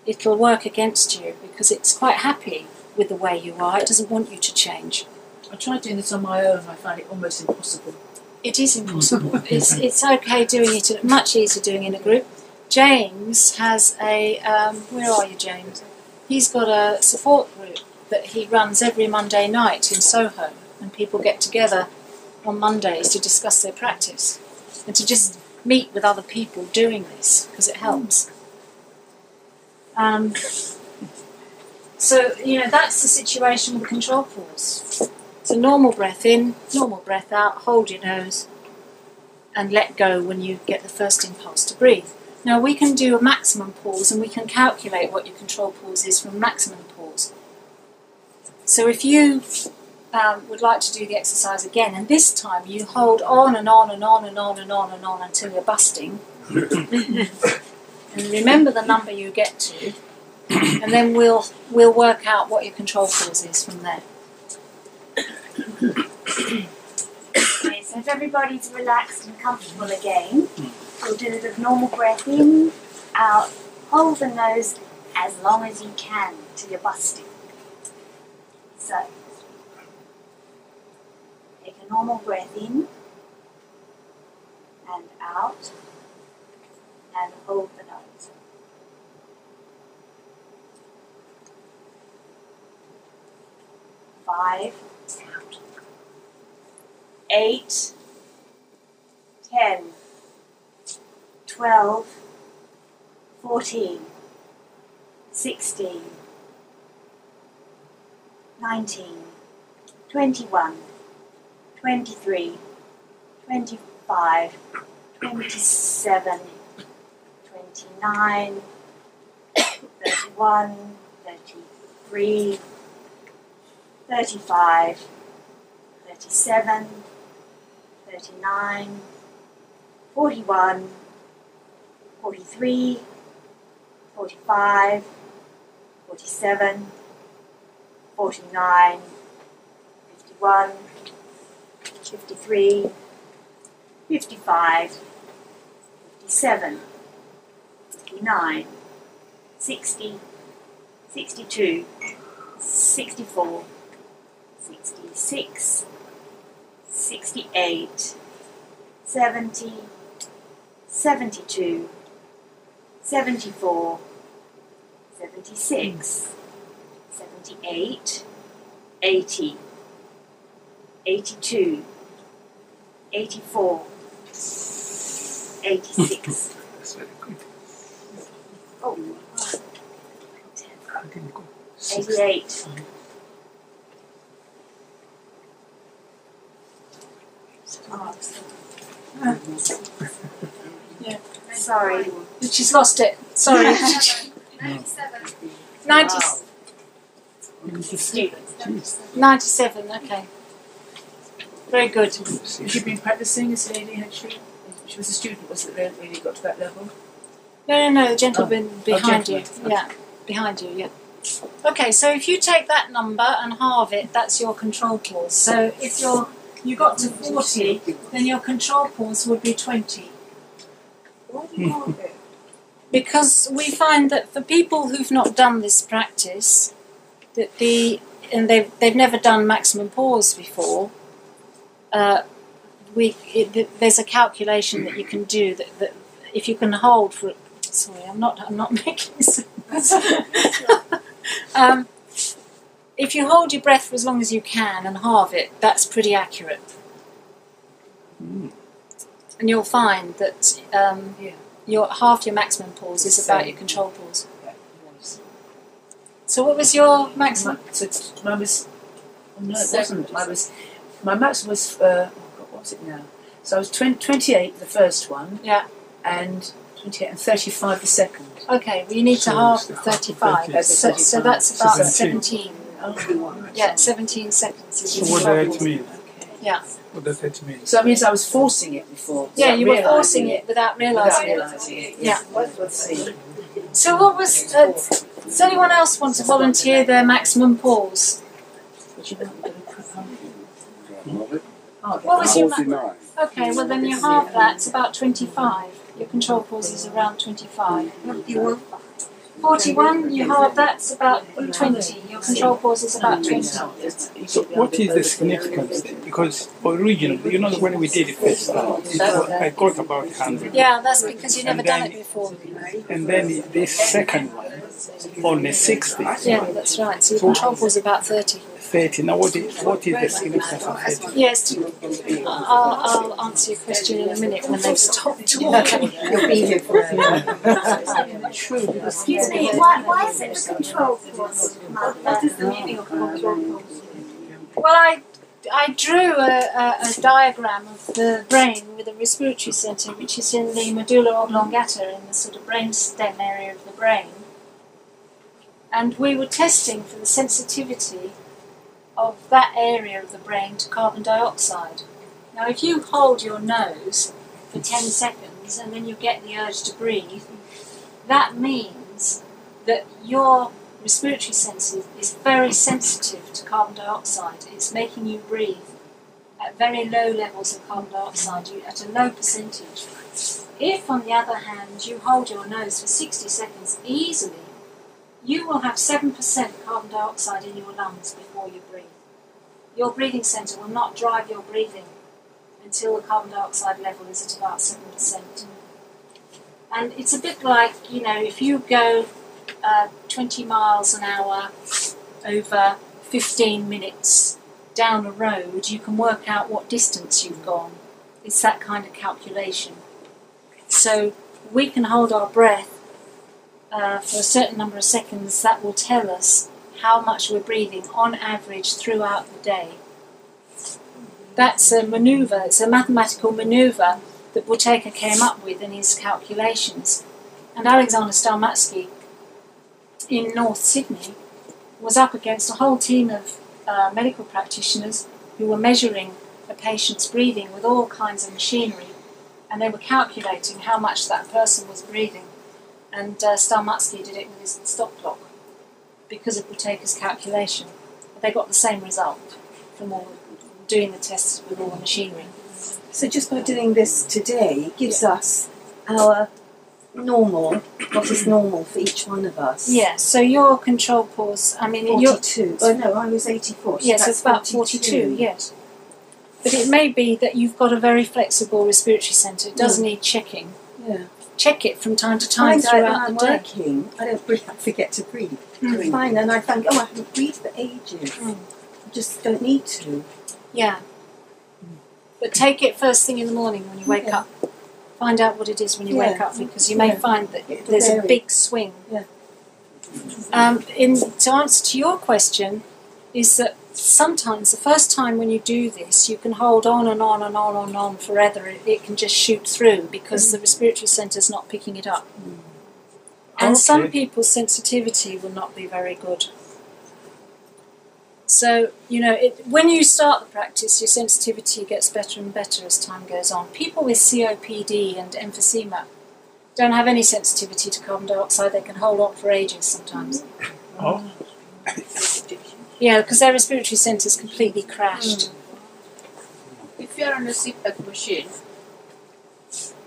it'll work against you because it's quite happy with the way you are. It doesn't want you to change. I tried doing this on my own. I find it almost impossible. It is impossible. it's it's okay doing it. Much easier doing in a group. James has a um, where are you, James? He's got a support group that he runs every Monday night in Soho, and people get together on Mondays to discuss their practice and to just meet with other people doing this because it helps. Um, so you know that's the situation with the control pause. So normal breath in, normal breath out, hold your nose, and let go when you get the first impulse to breathe. Now we can do a maximum pause and we can calculate what your control pause is from maximum pause. So if you um, would like to do the exercise again, and this time you hold on and on and on and on and on and on until you're busting, and remember the number you get to, and then we'll we'll work out what your control pause is from there. Okay, so if everybody's relaxed and comfortable again, we'll do the normal breath in, out, hold the nose as long as you can till you're busting. So, take a normal breath in and out and hold the nose. Five. Eight, ten, twelve, fourteen, sixteen, nineteen, twenty-one, twenty-three, twenty-five, twenty-seven, twenty-nine, thirty-one, thirty-three, thirty-five, thirty-seven, thirty-nine, forty-one, forty-three, forty-five, forty-seven, forty-nine, fifty-one, fifty-three, fifty-five, fifty-seven, fifty-nine, sixty, sixty-two, sixty-four, sixty-six, sixty-eight, seventy, seventy-two, seventy-four, seventy-six, seventy-eight, eighty, eighty-two, eighty-four, eighty-six. That's very good. Oh, I didn't go. Eighty-eight. Oh, Yeah. Sorry. She's lost it. Sorry. 97. 90, Students. 97, okay. Very good. Has she been practicing this lady? Had she? She was a student, was it? Really really got to that level. No, no, no, the gentleman oh, oh, behind you. gentleman, Yeah, behind you, yeah. Okay, so if you take that number and halve it, that's your control pause. So if you're you got to 40, then your control pause would be 20. Hmm. Because we find that for people who've not done this practice, that the and they've they've never done maximum pause before. Uh, we it, there's a calculation that you can do that, that if you can hold for sorry I'm not I'm not making sense. um, if you hold your breath for as long as you can and halve it, that's pretty accurate. And you'll find that um, Yeah. your half your maximum pause is about your control pause. Yeah, it was. So what was your maximum? Ma- so t- mine was. No, it wasn't. Mine was. My maximum was. Uh, oh God, what was it now? So I was 20, 28 the first one, Yeah. and 28 and 35 the second. Okay, well you need to So halve it's the the half of 35. 30. So, so that's about So 17. Oh, Yeah, 17 seconds is So what control does pause. that mean? okay. Yeah. What does that mean? So that means I was forcing it before. Yeah, you were forcing it without Without realising it. realising it. Yeah. Let's, let's see. So what was, uh, does anyone else want to volunteer their maximum pause? You What was your ma- Forty-nine. Okay, well then you halve that, it's about 25. Your control pause is around 25. 41, you have, that's about 20. Your control pause is about 20. So what is the significance? Because originally, you know, when we did it first it was, I got about 100. Yeah, that's because you've never And done then- it before. And then this second one, only 60, Yeah, that's right. So your control pause is about 30. 30. Now what is, what is the significance of 30? Yes, uh, I'll, I'll answer your question in a minute when they've stopped. talking. You'll be here forever. Excuse me, why, why is it the control pause? What is the meaning of control pause? Well, I, I drew a, a, a diagram of the brain with a respiratory centre, which is in the medulla oblongata, in the sort of brain stem area of the brain. And we were testing for the sensitivity of that area of the brain to carbon dioxide. Now, if you hold your nose for 10 seconds and then you get the urge to breathe, that means that your respiratory sense is very sensitive to carbon dioxide. It's making you breathe at very low levels of carbon dioxide, at a low percentage. If, on the other hand, you hold your nose for 60 seconds easily, you will have 7% carbon dioxide in your lungs before you breathe. Your breathing centre will not drive your breathing until the carbon dioxide level is at about 7%. And it's a bit like, you know, if you go uh, 20 miles an hour over 15 minutes down a road, you can work out what distance you've gone. It's that kind of calculation. So we can hold our breath uh, for a certain number of seconds, that will tell us how much we're breathing on average throughout the day. That's a maneuver, it's a mathematical maneuver that Buteyko came up with in his calculations. And Alexander Stalmatski in North Sydney was up against a whole team of uh, medical practitioners who were measuring a patient's breathing with all kinds of machinery and they were calculating how much that person was breathing. And uh, did it with his stop clock because of Buteyko's calculation. They got the same result from all doing the tests with all the machinery. So just by doing this today, gives us our normal, what is normal for each one of us. Yeah, so your control pause, I mean, your 42. Oh no, I was 84. So Yes, it's about 42, yes. But it may be that you've got a very flexible respiratory centre. It does need checking. Yeah. Check it from time to time when throughout I'm the day. working, I don't breathe, I forget to breathe. Mm. Fine, and I think, oh, I haven't breathed for ages. Mm. I just don't need to. Yeah. But take it first thing in the morning when you wake Yeah. up. Find out what it is when you Yeah. wake up because you may Yeah. find that It'll there's a big swing. Yeah. Um, in to answer to your question, is that sometimes the first time when you do this, you can hold on and on and on and on forever. It, it can just shoot through because the mm. respiratory centre is not picking it up. Mm. And some people's sensitivity will not be very good. So, you know, it, when you start the practice, your sensitivity gets better and better as time goes on. People with COPD and emphysema don't have any sensitivity to carbon dioxide. They can hold on for ages sometimes. Oh, mm. Yeah, because their respiratory centre's completely crashed. If you're on a CPAP machine,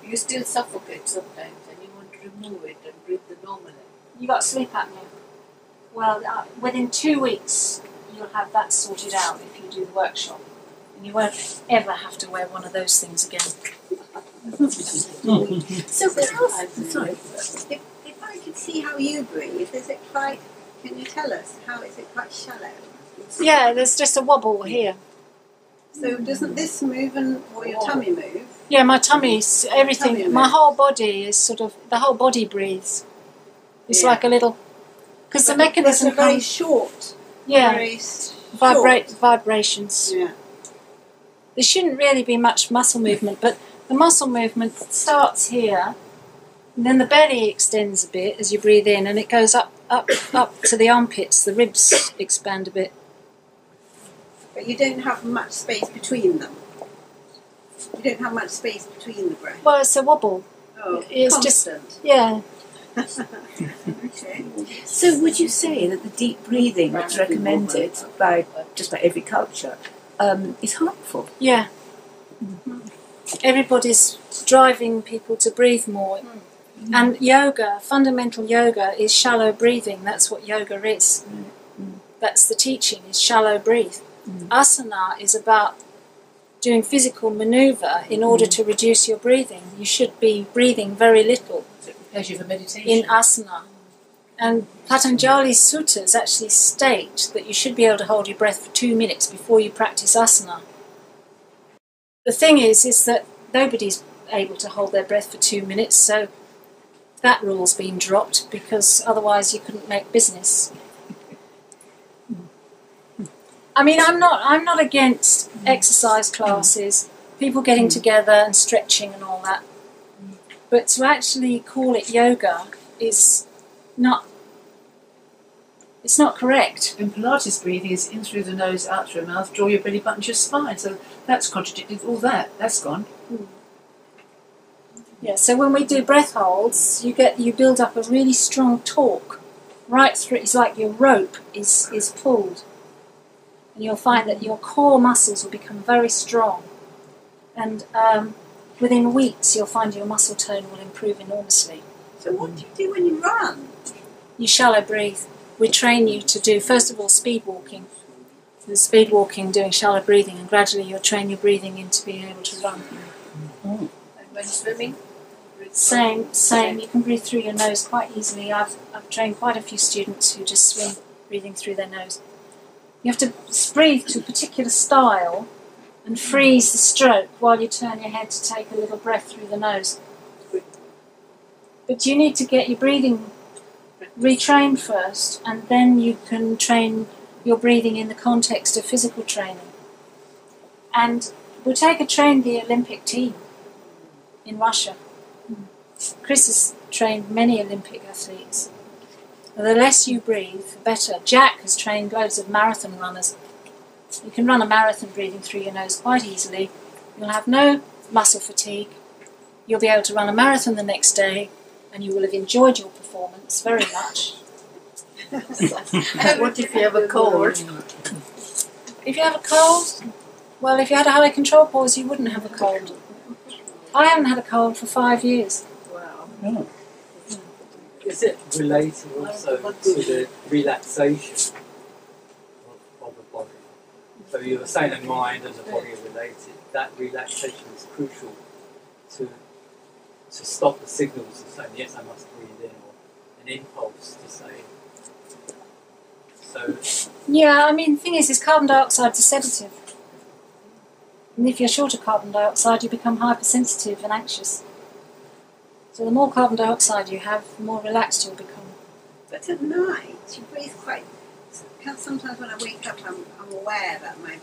you still suffocate sometimes and you want to remove it and breathe the normal air. You got sleep apnea. Well, uh, within two weeks, you'll have that sorted out if you do the workshop. And you won't ever have to wear one of those things again. So how, sorry, if, if I could see how you breathe, is it quite, can you tell us, how is it quite shallow? Yeah, there's just a wobble here. So doesn't this move and, or your tummy move? Yeah, my tummy's everything. Tummy my whole body is sort of the whole body breathes. It's Yeah. like a little because the mechanism a very short, yeah very vibrate short. vibrations. Yeah. There shouldn't really be much muscle movement, but the muscle movement starts here, and then the belly extends a bit as you breathe in, and it goes up up up to the armpits. The ribs expand a bit. But you don't have much space between them. You don't have much space between the breath. Well, it's a wobble. Oh, It's just- constant. Yeah. okay. So would you say that the deep breathing that's recommended by just by every culture um, is harmful? Yeah. Everybody's driving people to breathe more. And yoga, fundamental yoga, is shallow breathing. That's what yoga is. Mm, mm. That's the teaching, is shallow breathe. Mm. Asana is about doing physical maneuver in order to reduce your breathing. You should be breathing very little So it prepares you for meditation. in asana. And Patanjali's suttas actually state that you should be able to hold your breath for two minutes before you practice asana. The thing is, is that nobody's able to hold their breath for two minutes, so that rule's been dropped because otherwise you couldn't make business. I mean, I'm not. I'm not against mm. exercise classes, people getting mm. together and stretching and all that. But to actually call it yoga is not. It's not correct. And Pilates breathing is in through the nose, out through the mouth, draw your belly button to your spine. So that's contradicted. All that, that's gone. Mm. Yeah. So when we do breath holds, you get you build up a really strong torque right through. It's like your rope is is pulled, and you'll find that your core muscles will become very strong, and um, within weeks you'll find your muscle tone will improve enormously. So what do you do when you run? You shallow breathe. We train you to do first of all speed walking. The speed walking, doing shallow breathing, and gradually you'll train your breathing into being able to run. And when swimming, Same, same. You can breathe through your nose quite easily. I've, I've trained quite a few students who just swim breathing through their nose. You have to breathe to a particular style and freeze the stroke while you turn your head to take a little breath through the nose. But you need to get your breathing retrained first, and then you can train your breathing in the context of physical training. And Buteyko trained the Olympic team in Russia. Chris has trained many Olympic athletes. The less you breathe, the better. Jack has trained loads of marathon runners. You can run a marathon breathing through your nose quite easily. You'll have no muscle fatigue. You'll be able to run a marathon the next day, and you will have enjoyed your performance very much. what if you have a cold? If you have a cold, well, if you had a high control pause, you wouldn't have a cold. I haven't had a cold for five years. Oh. Is it related also to the relaxation of, of the body? So you were saying the mind and the body are related. That relaxation is crucial to to stop the signals of saying yes, I must breathe in, or an impulse to say. So Yeah, I mean, the thing is, is carbon dioxide's a sedative. And if you're short of carbon dioxide, you become hypersensitive and anxious. So the more carbon dioxide you have, the more relaxed you'll become. But at night, you breathe quite. Sometimes when I wake up, I'm, I'm aware that my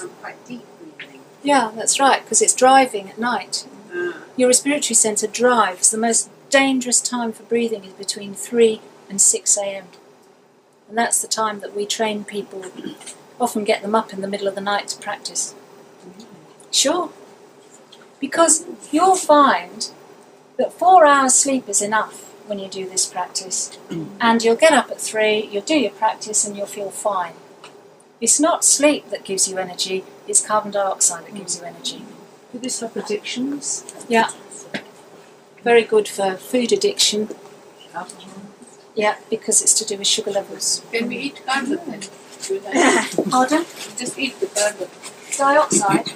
I'm quite deep breathing. Yeah, that's right, because it's driving at night. Ah. Your respiratory centre drives. The most dangerous time for breathing is between 3 and 6 a.m. And that's the time that we train people, often get them up in the middle of the night to practice. Sure. Because you'll find that four hours sleep is enough when you do this practice. And you'll get up at 3, you'll do your practice, and you'll feel fine. It's not sleep that gives you energy, it's carbon dioxide that gives you energy. Could this have addictions? Yeah. Very good for food addiction. Alcohol? Yeah, because it's to do with sugar levels. can we eat carbon then? Do that. Pardon? Just eat the carbon. Dioxide.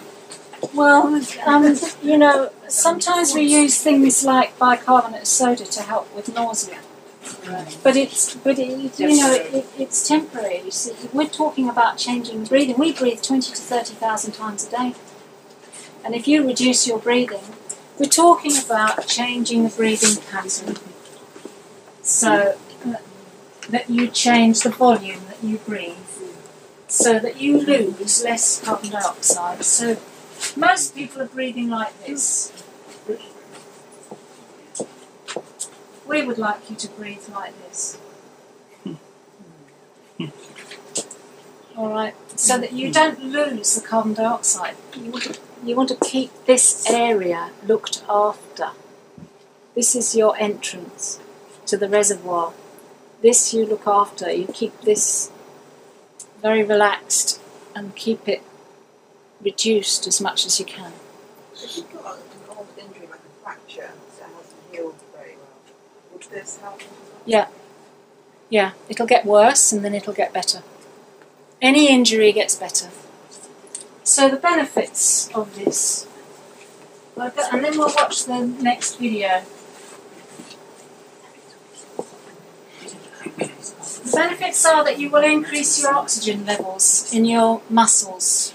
Well, um, you know, sometimes we use things like bicarbonate of soda to help with nausea. But it's, but it, you know, it, it's temporary. See, we're talking about changing breathing. We breathe twenty to thirty thousand times a day, and if you reduce your breathing, we're talking about changing the breathing pattern. So uh, that you change the volume that you breathe, so that you lose less carbon dioxide. So most people are breathing like this. We would like you to breathe like this. All right, so that you don't lose the carbon dioxide. You want to, you want to keep this area looked after. This is your entrance to the reservoir. This you look after. You keep this very relaxed and keep it reduced as much as you can. If you've got an old injury like a fracture, so it hasn't healed very well. this help? Yeah, Yeah, it'll get worse and then it'll get better. Any injury gets better. So the benefits of this. And then we'll watch the next video. The benefits are that you will increase your oxygen levels in your muscles.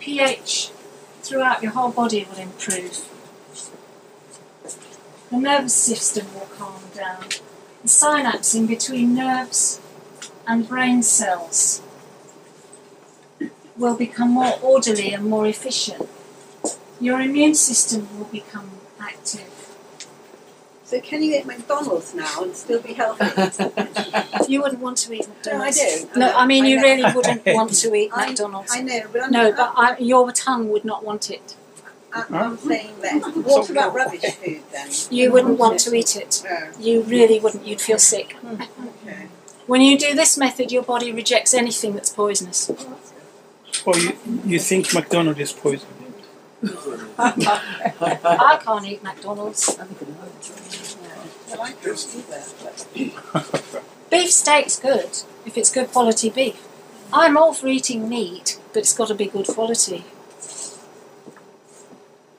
PH throughout your whole body will improve. The nervous system will calm down. The synapsing between nerves and brain cells will become more orderly and more efficient. Your immune system will become active. So can you eat McDonald's now and still be healthy? You wouldn't want to eat No, I McDonald's. do. No, I mean, I you know. really wouldn't want to eat McDonald's. I know, but I'm, No, but I, your tongue would not want it. I'm, I'm saying that. What about rubbish food then? You wouldn't want to eat it. No. You really wouldn't. You'd feel sick. Okay. When you do this method, your body rejects anything that's poisonous. Or you, you think McDonald's is poison? I can't eat McDonald's. I but Beef steak's good if it's good quality beef. I'm all for eating meat, but it's got to be good quality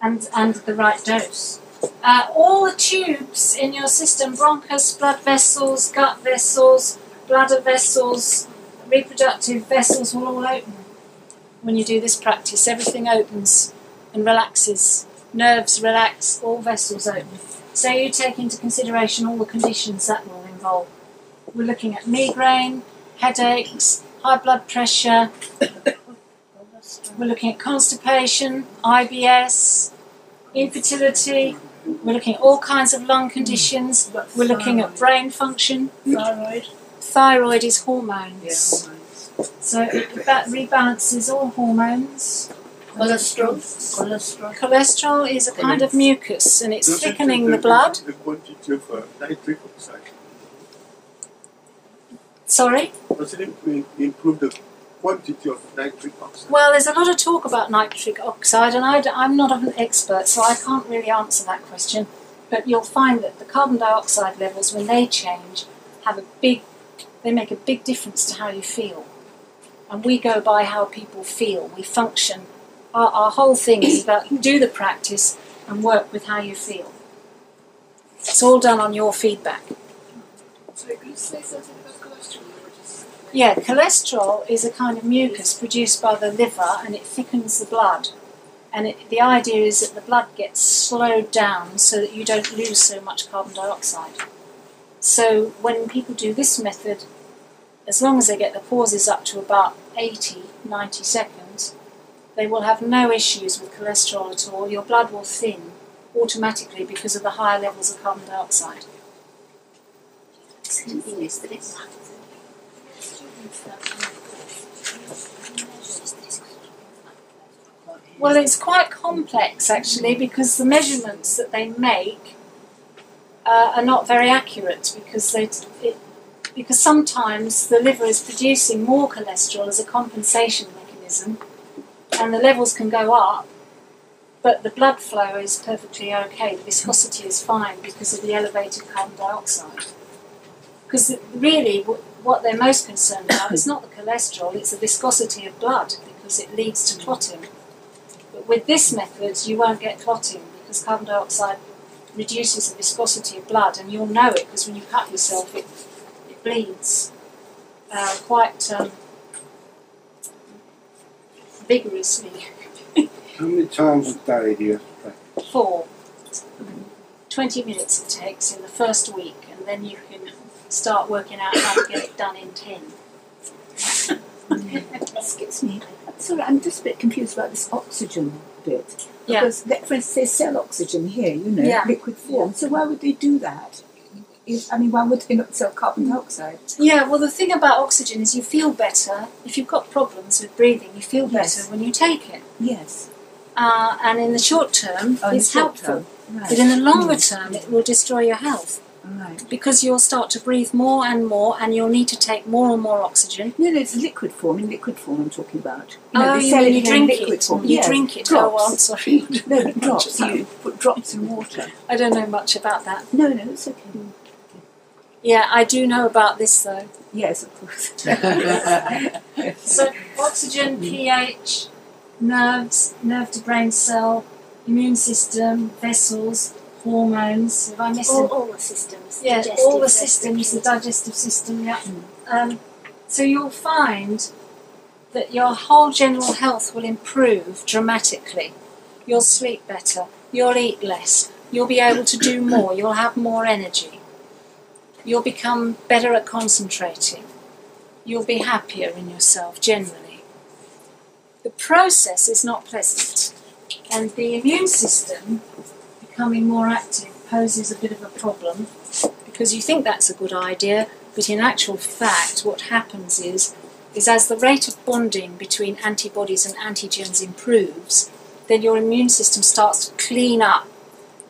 and and the right dose. Uh, all the tubes in your system, bronchus, blood vessels, gut vessels, bladder vessels, reproductive vessels will all open when you do this practice. Everything opens and relaxes. Nerves relax, all vessels open. So you take into consideration all the conditions that will involve. We're looking at migraine, headaches, high blood pressure. We're looking at constipation, IBS, infertility. We're looking at all kinds of lung conditions. We're looking at brain function. Thyroid. Thyroid is hormones. Yeah, hormones. So it, that rebalances all hormones. Cholesterol. Cholesterol. Cholesterol is a kind of mucus and it's thickening the blood. The quantity of uh, nitric oxide. Sorry? Does it improve the quantity of nitric oxide? Well, there's a lot of talk about nitric oxide, and I, am not an expert, so I can't really answer that question. But you'll find that the carbon dioxide levels, when they change, have a big, they make a big difference to how you feel. And we go by how people feel. We function. Our, our whole thing is about do the practice and work with how you feel. It's all done on your feedback. So can you say something about cholesterol? Yeah, cholesterol is a kind of mucus produced by the liver and it thickens the blood. And it, the idea is that the blood gets slowed down so that you don't lose so much carbon dioxide. So when people do this method, as long as they get the pauses up to about 80, 90 seconds, they will have no issues with cholesterol at all. Your blood will thin automatically because of the higher levels of carbon dioxide. Well, it's quite complex actually because the measurements that they make uh, are not very accurate because they it, because sometimes the liver is producing more cholesterol as a compensation mechanism, and the levels can go up, but the blood flow is perfectly okay. The viscosity is fine because of the elevated carbon dioxide. Because really, what they're most concerned about is not the cholesterol; it's the viscosity of blood because it leads to clotting. But with this method, you won't get clotting because carbon dioxide reduces the viscosity of blood, and you'll know it because when you cut yourself, it, it bleeds uh, quite um, vigorously. How many times a day do you have to practice? Four. 20 minutes it takes in the first week, and then you can start working out how to get it done in 10. Excuse me. Sorry, I'm just a bit confused about this oxygen bit. Yeah. Because, they- for instance, they sell oxygen here, you know, Yeah. liquid form. So why would they do that? I mean, why would they not sell carbon dioxide? Yeah, well, the thing about oxygen is you feel better. If you've got problems with breathing, you feel better Yes. when you take it. Yes. Uh, and in the short term, Oh, it's short helpful. term. Right. But in the longer term, it will destroy your health. Right. because you'll start to breathe more and more, and you'll need to take more and more oxygen. No, no, it's liquid form. In liquid form, I'm talking about. oh, you mean it you in drink liquid it? Form. You Yes, drink it? Drops. Oh, I'm sorry. No, drops. You put drops in water. I don't know much about that. No, no, it's okay. Yeah, I do know about this though. Yes, of course. So oxygen, pH, nerves, nerve to brain cell, immune system, vessels, hormones. Have I missed All, all the systems. Yeah, all the systems, the digestive system. Yeah. Um, so you'll find that your whole general health will improve dramatically. You'll sleep better. You'll eat less. You'll be able to do more. You'll have more energy. You'll become better at concentrating. You'll be happier in yourself generally. The process is not pleasant, and the immune system becoming more active poses a bit of a problem because you think that's a good idea, but in actual fact, what happens is is as the rate of bonding between antibodies and antigens improves, then your immune system starts to clean up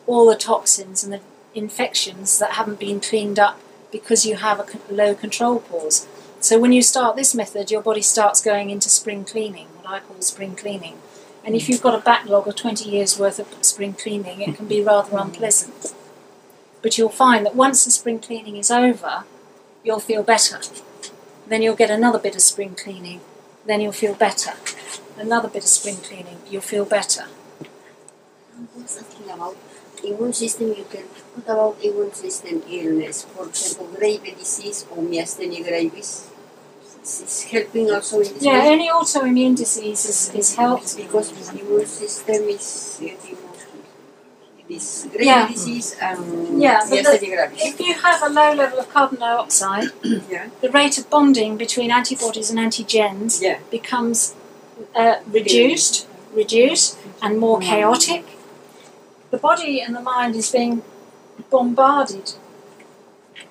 all the toxins and the infections that haven't been cleaned up because you have a low control pause. So when you start this method, your body starts going into spring cleaning, what I call spring cleaning. And if mm. you've got a backlog of 20 years worth of spring cleaning, it can be rather unpleasant. But you'll find that once the spring cleaning is over, you'll feel better. Then you'll get another bit of spring cleaning, then you'll feel better. Another bit of spring cleaning, you'll feel better. Something about immune system, you can what about immune system illness? For example, grave disease or myasthenia gravis. It's helping also in this Yeah, way any autoimmune disease is, is helped. because the immune system is getting this Graves Yeah. disease and Yeah, but the- myasthenia gravis. If you have a low level of carbon dioxide, Yeah. the rate of bonding between antibodies and antigens Yeah. becomes uh, reduced, reduced, and more chaotic. The body and the mind is being bombarded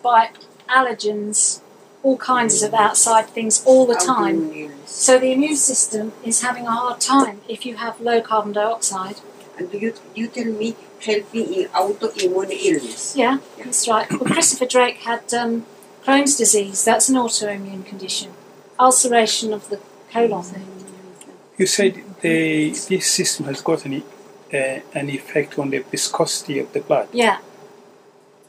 by allergens, all kinds of outside things all the time. So the immune system is having a hard time if you have low carbon dioxide. And do you, you tell me helping in autoimmune illness? Yeah, that's right. Well, Christopher Drake had um, Crohn's disease. That's an autoimmune condition. Ulceration of the colon. You said the, this system has got an, uh, an effect on the viscosity of the blood. Yeah,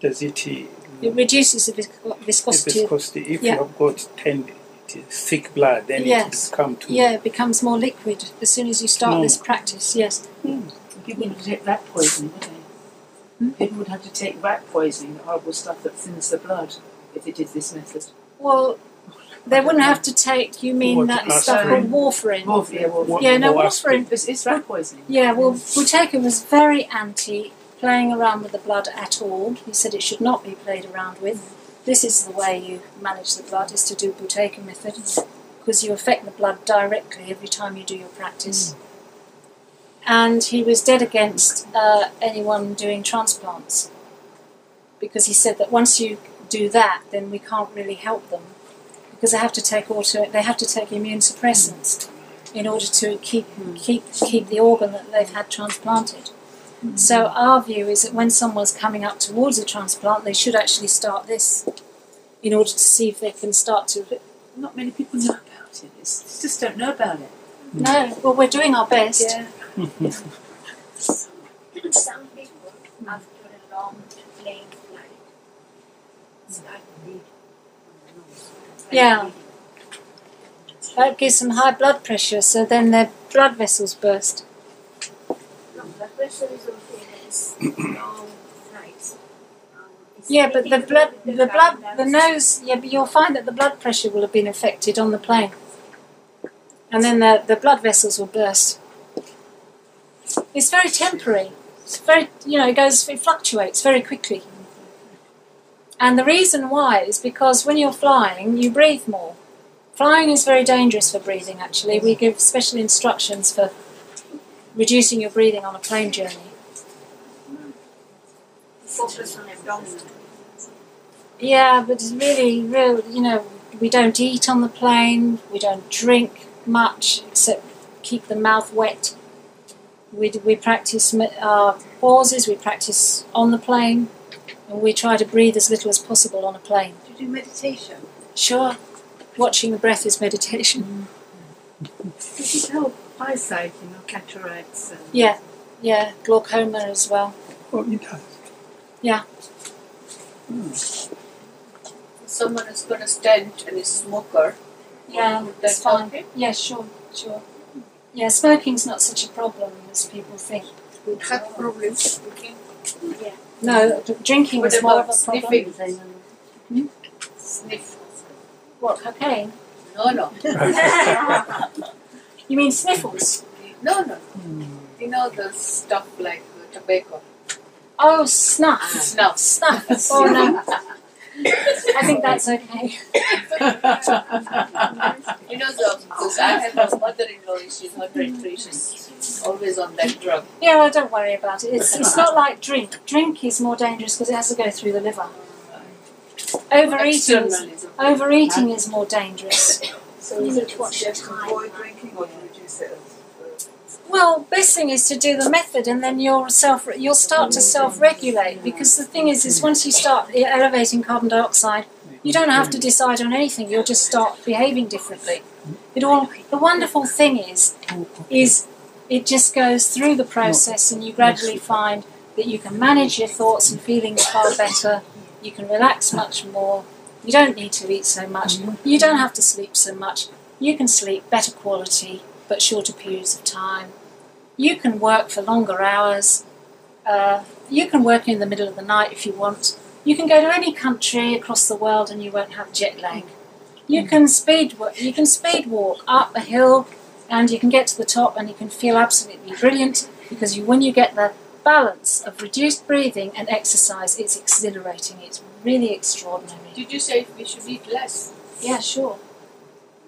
Does it, uh, it reduces the visco- the viscosity. viscosity, if Yeah. you have got tend, thick blood, then Yes. it come to Yeah, it becomes more liquid as soon as you start No. this practice. Yes. People would take rat poisoning, would Hmm? they? People would have to take rat poisoning, the horrible stuff that thins the blood, if they did this method. Well, they wouldn't have to take. You mean What, that aspirin? stuff called warfarin? Warfarin, yeah, warfarin. Yeah, no, warfarin. aspirin. It's, it's rat poisoning. Yeah, well, Buteyko was very anti playing around with the blood at all. He said it should not be played around with. This is the way you manage the blood, is to do Buteyko method, because you affect the blood directly every time you do your practice. And he was dead against uh, anyone doing transplants, because he said that once you do that, then we can't really help them, because they have to take auto, they have to take immune suppressants in order to keep keep keep the organ that they've had transplanted. So our view is that when someone's coming up towards a transplant, they should actually start this in order to see if they can start to. Not many people know about it. It's, just don't know about it. Mm. No, well, we're doing our best. Yeah. Some people, after a long plane flight, start bleeding. Yeah. That gives them high blood pressure, so then their blood vessels burst. No, blood pressure is okay. There's long flights. Um, Yeah, but the anything to do blood, with the blood, blood the nose. Yeah, but you'll find that the blood pressure will have been affected on the plane, and then the the blood vessels will burst. It's very temporary. It's very, you know, it goes, it fluctuates very quickly. And the reason why is because when you're flying, you breathe more. Flying is very dangerous for breathing. Actually, we give special instructions for reducing your breathing on a plane journey. Focus on abdominal. Yeah, but it's really, real. You know, we don't eat on the plane. We don't drink much except keep the mouth wet. We we practice our uh, pauses. We practice on the plane. and we try to breathe as little as possible on a plane. Do you do meditation? Sure, watching the breath is meditation. Does it help eyesight, you know, cataracts and Yeah, yeah, glaucoma as well. Oh, it does. Yeah. Hmm. Someone has got a stent and is a smoker. Yeah, Would that's fine. him? Yeah, sure, sure. Yeah, smoking's not such a problem as people think. Would have problems smoking. Yeah. No, drinking What is more of about a problem. sniffing? Um, hmm? Sniff. What, cocaine? No, no. You mean sniffles? No, no. You know the stuff like uh, tobacco. Oh, snuff. Snuff. Snuff. Oh, no. I think that's okay. You know the because I have a mother-in-law. She's 103. She's always on that drug. Yeah, well, don't worry about it. It's, it's not like drink. Drink is more dangerous because it has to go through the liver. Overeating is, External is okay. overeating is more dangerous. So is it just to avoid drinking or to reduce it? Well, best thing is to do the method, and then you'll self you'll start to self-regulate. Because the thing is, is once you start elevating carbon dioxide, you don't have to decide on anything. You'll just start behaving differently. It all. The wonderful thing is, is it just goes through the process, and you gradually find that you can manage your thoughts and feelings far better. You can relax much more. You don't need to eat so much. You don't have to sleep so much. You can sleep better quality, but shorter periods of time. You can work for longer hours. Uh, you can work in the middle of the night if you want. You can go to any country across the world and you won't have jet lag. You can speed you can speed walk up a hill and you can get to the top and you can feel absolutely brilliant because you when you get the balance of reduced breathing and exercise it's exhilarating. It's really extraordinary. Did you say we should eat less? yeah sure.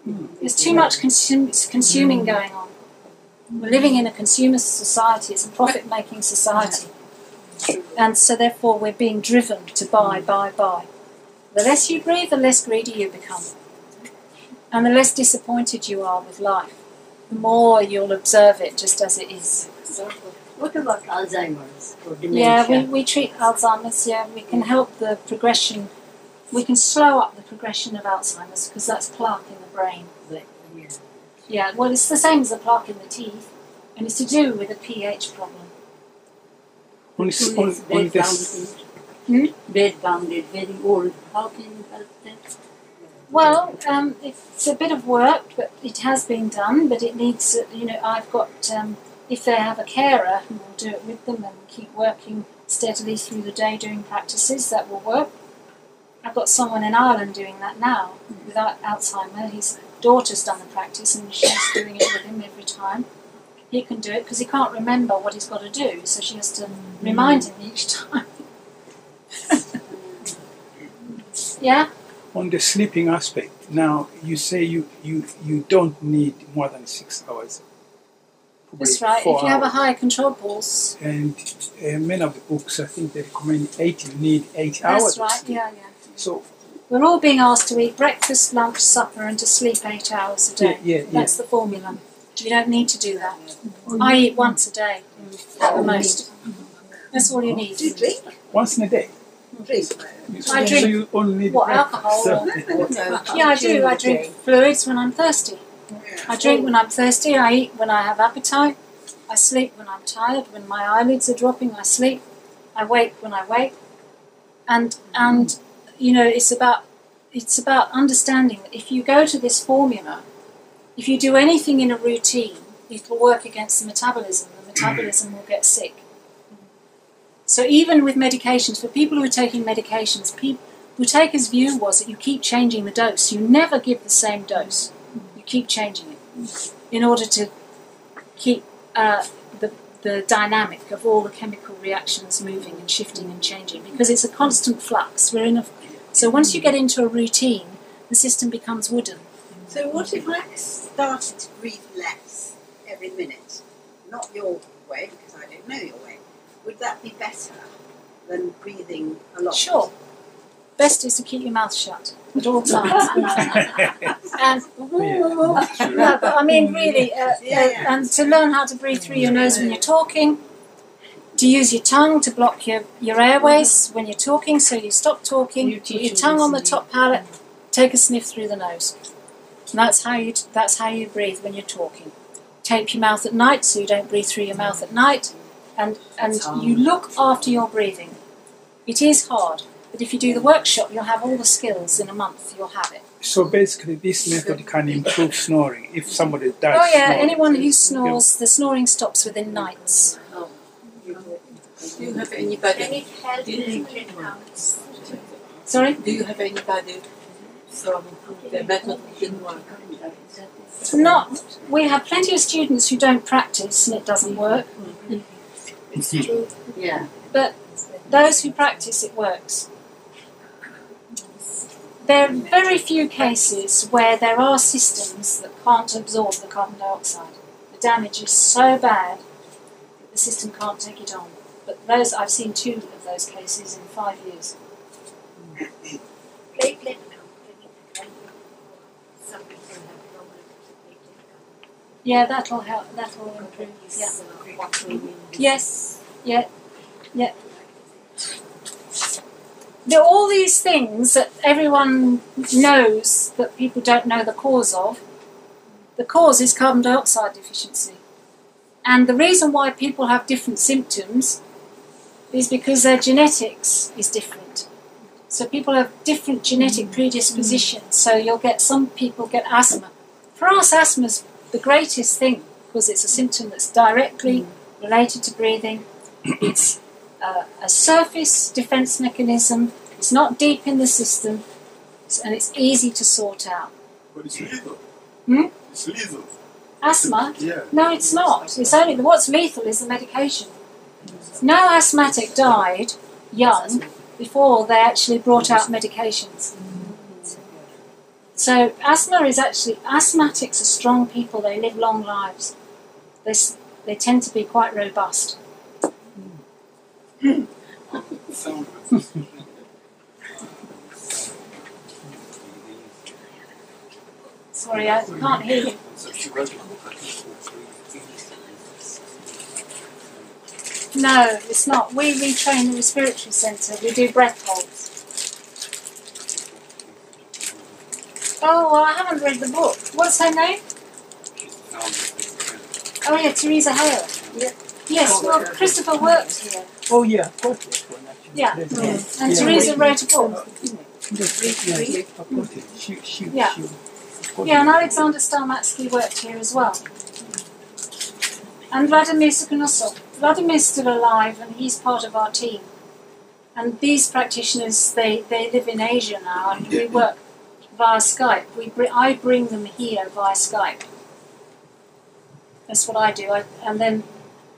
There's too much consum- consuming mm. going on. We're living in a consumer society. It's a profit making society and so therefore we're being driven to buy mm. buy buy. The less you breathe the less greedy you become. And the less disappointed you are with life the more you'll observe it just as it is What about Alzheimer's or yeah, we, we treat Alzheimer's. Yeah, we can help the progression. We can slow up the progression of Alzheimer's because that's plaque in the brain. yeah. Yeah, well, it's the same as the plaque in the teeth, and it's to do with a pH problem. Only, Who only, is only this. bedbound, bedbounded, very old. How can you help that? Well, um, it's a bit of work, but it has been done. But it needs, uh, you know, I've got. Um, if they have a carer who will do it with them and keep working steadily through the day doing practices, that will work. I've got someone in Ireland doing that now without Alzheimer. His daughter's done the practice and she's doing it with him every time. He can do it because he can't remember what he's got to do, so she has to remind him each time. yeah? On the sleeping aspect, now you say you, you, you don't need more than six hours. Probably That's right. If you have a hours. high control pulse, And uh, many of the books, I think they recommend eight. You need eight that's hours. of right. Yeah, yeah. So We're all being asked to eat breakfast, lunch, supper, and to sleep eight hours a day. yeah, yeah, yeah. That's the formula. You don't need to do that. I eat once a day at the most. That's all you need. Do you drink? once in a day. Drink. I So you only need What, breakfast. alcohol? So- No. Yeah, I do. I drink fluids when I'm thirsty. I drink when I'm thirsty. I eat when I have appetite. I sleep when I'm tired. When my eyelids are dropping, I sleep. I wake when I wake. And and you know, it's about it's about understanding that if you go to this formula, if you do anything in a routine, it will work against the metabolism. The metabolism will get sick. So even with medications, for people who are taking medications, Buteyko's view was that you keep changing the dose. You never give the same dose. Keep changing it in order to keep uh, the, the dynamic of all the chemical reactions moving and shifting and changing because it's a constant flux. We're in a, so once you get into a routine, the system becomes wooden. So what if I started to breathe less every minute? Not your way, because I don't know your way. Would that be better than breathing a lot? Sure. Best is to keep your mouth shut at all times. and no, but I mean, really, uh, Yeah, yeah. uh, and to learn how to breathe through your nose when you're talking, to use your tongue to block your, your airways when you're talking, so you stop talking, You put your tongue on the top palate, take a sniff through the nose. And that's how you that's how you breathe when you're talking. Tape your mouth at night so you don't breathe through your mouth at night, and and you look after your breathing. It is hard, but if you do the workshop, you'll have all the skills in a month. You'll have it. So basically, this method can improve snoring if somebody does. Oh yeah, snore. anyone who snores, the snoring stops within nights. Do you have anybody? And it helps in house. Sorry. Do you have anybody from the method who didn't work? Not. We have plenty of students who don't practice and it doesn't work. Yeah. But those who practice, it works. There are very few cases where there are systems that can't absorb the carbon dioxide. The damage is so bad that the system can't take it on. But those I've seen two of those cases in five years. Platelet count. Some people have problems with platelet count. Yeah, that'll help. That'll improve. Yeah. Yes. Yeah. Yeah. There are all these things that everyone knows that people don't know the cause of. The cause is carbon dioxide deficiency. And the reason why people have different symptoms is because their genetics is different. So people have different genetic mm-hmm. predispositions. So you'll get some people get asthma. For us, asthma's the greatest thing because it's a symptom that's directly mm. related to breathing. It's uh, a surface defense mechanism. It's not deep in the system, and it's easy to sort out. But it's lethal. Hmm? It's lethal. Asthma? Yeah. No, it's not. It's only what's lethal is the medication. No asthmatic died young before they actually brought out medications. So asthma is actually asthmatics are strong people. They live long lives. They they tend to be quite robust. Sorry, I can't hear you. No, it's not. We retrain the respiratory centre. We do breath holds. Oh, well, I haven't read the book. What's her name? Oh, yeah, Teresa Hale. Yeah. Yes, well, Christopher worked here. Oh yeah, got one actually. Yeah. There's- And yeah. Teresa wrote a book. Yeah, I've got it. She, she, Yeah. she, I've got Yeah, and. Alexander Stalmatski worked here as well. And Vladimir Sukhanosov. Vladimir's still alive and he's part of our team. And these practitioners, they, they live in Asia now and we work via Skype. We br- I bring them here via Skype. That's what I do. I, and then